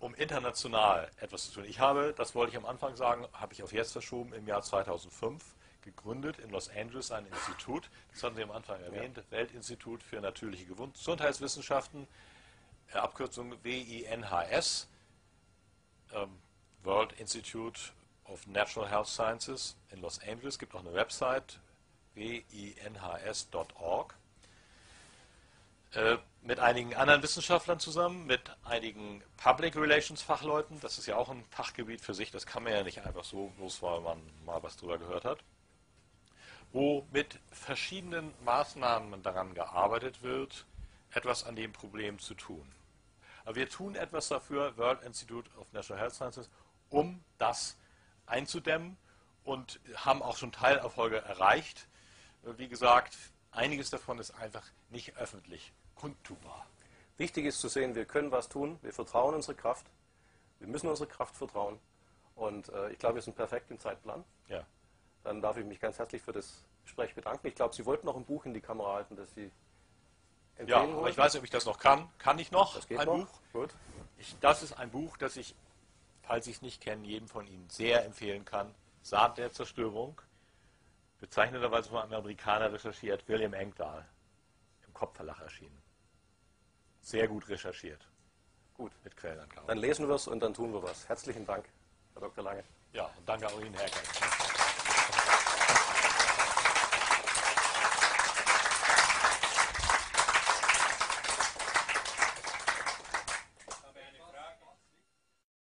um international etwas zu tun. Ich habe, das wollte ich am Anfang sagen, habe ich auf jetzt verschoben, im Jahr 2005 gegründet in Los Angeles ein Institut, das hatten Sie am Anfang erwähnt, ja. Weltinstitut für natürliche Gesundheitswissenschaften, Abkürzung WINHS, ähm, World Institute of Natural Health Sciences in Los Angeles, Es gibt auch eine Website, winhs.org. Äh, mit einigen anderen Wissenschaftlern zusammen, mit einigen Public Relations Fachleuten. Das ist ja auch ein Fachgebiet für sich, das kann man ja nicht einfach so, bloß weil man mal was drüber gehört hat. Wo mit verschiedenen Maßnahmen daran gearbeitet wird, etwas an dem Problem zu tun. Aber wir tun etwas dafür, World Institute of Natural Health Sciences, um das einzudämmen und haben auch schon Teilerfolge erreicht. Wie gesagt, einiges davon ist einfach nicht öffentlich kundtubar. Wichtig ist zu sehen, wir können was tun, wir vertrauen unsere Kraft, wir müssen unsere Kraft vertrauen. Und äh, ich glaube, wir sind perfekt im Zeitplan. Ja. Dann darf ich mich ganz herzlich für das Gespräch bedanken. Ich glaube, Sie wollten noch ein Buch in die Kamera halten, das Sie empfehlen Ja, aber wollten. ich weiß nicht, ob ich das noch kann. Kann ich noch das geht ein noch. Buch? Gut. Ich, das ist ein Buch, das ich, falls Sie es nicht kennen, jedem von Ihnen sehr empfehlen kann. Saat der Zerstörung. Bezeichneterweise von einem Amerikaner recherchiert, William Engdahl. Im Kopfverlag erschienen. Sehr gut recherchiert. Gut. Mit Quellenangaben. Dann lesen wir es und dann tun wir was. Herzlichen Dank, Herr Dr. Lange. Ja, und danke auch Ihnen, Herr Eckert.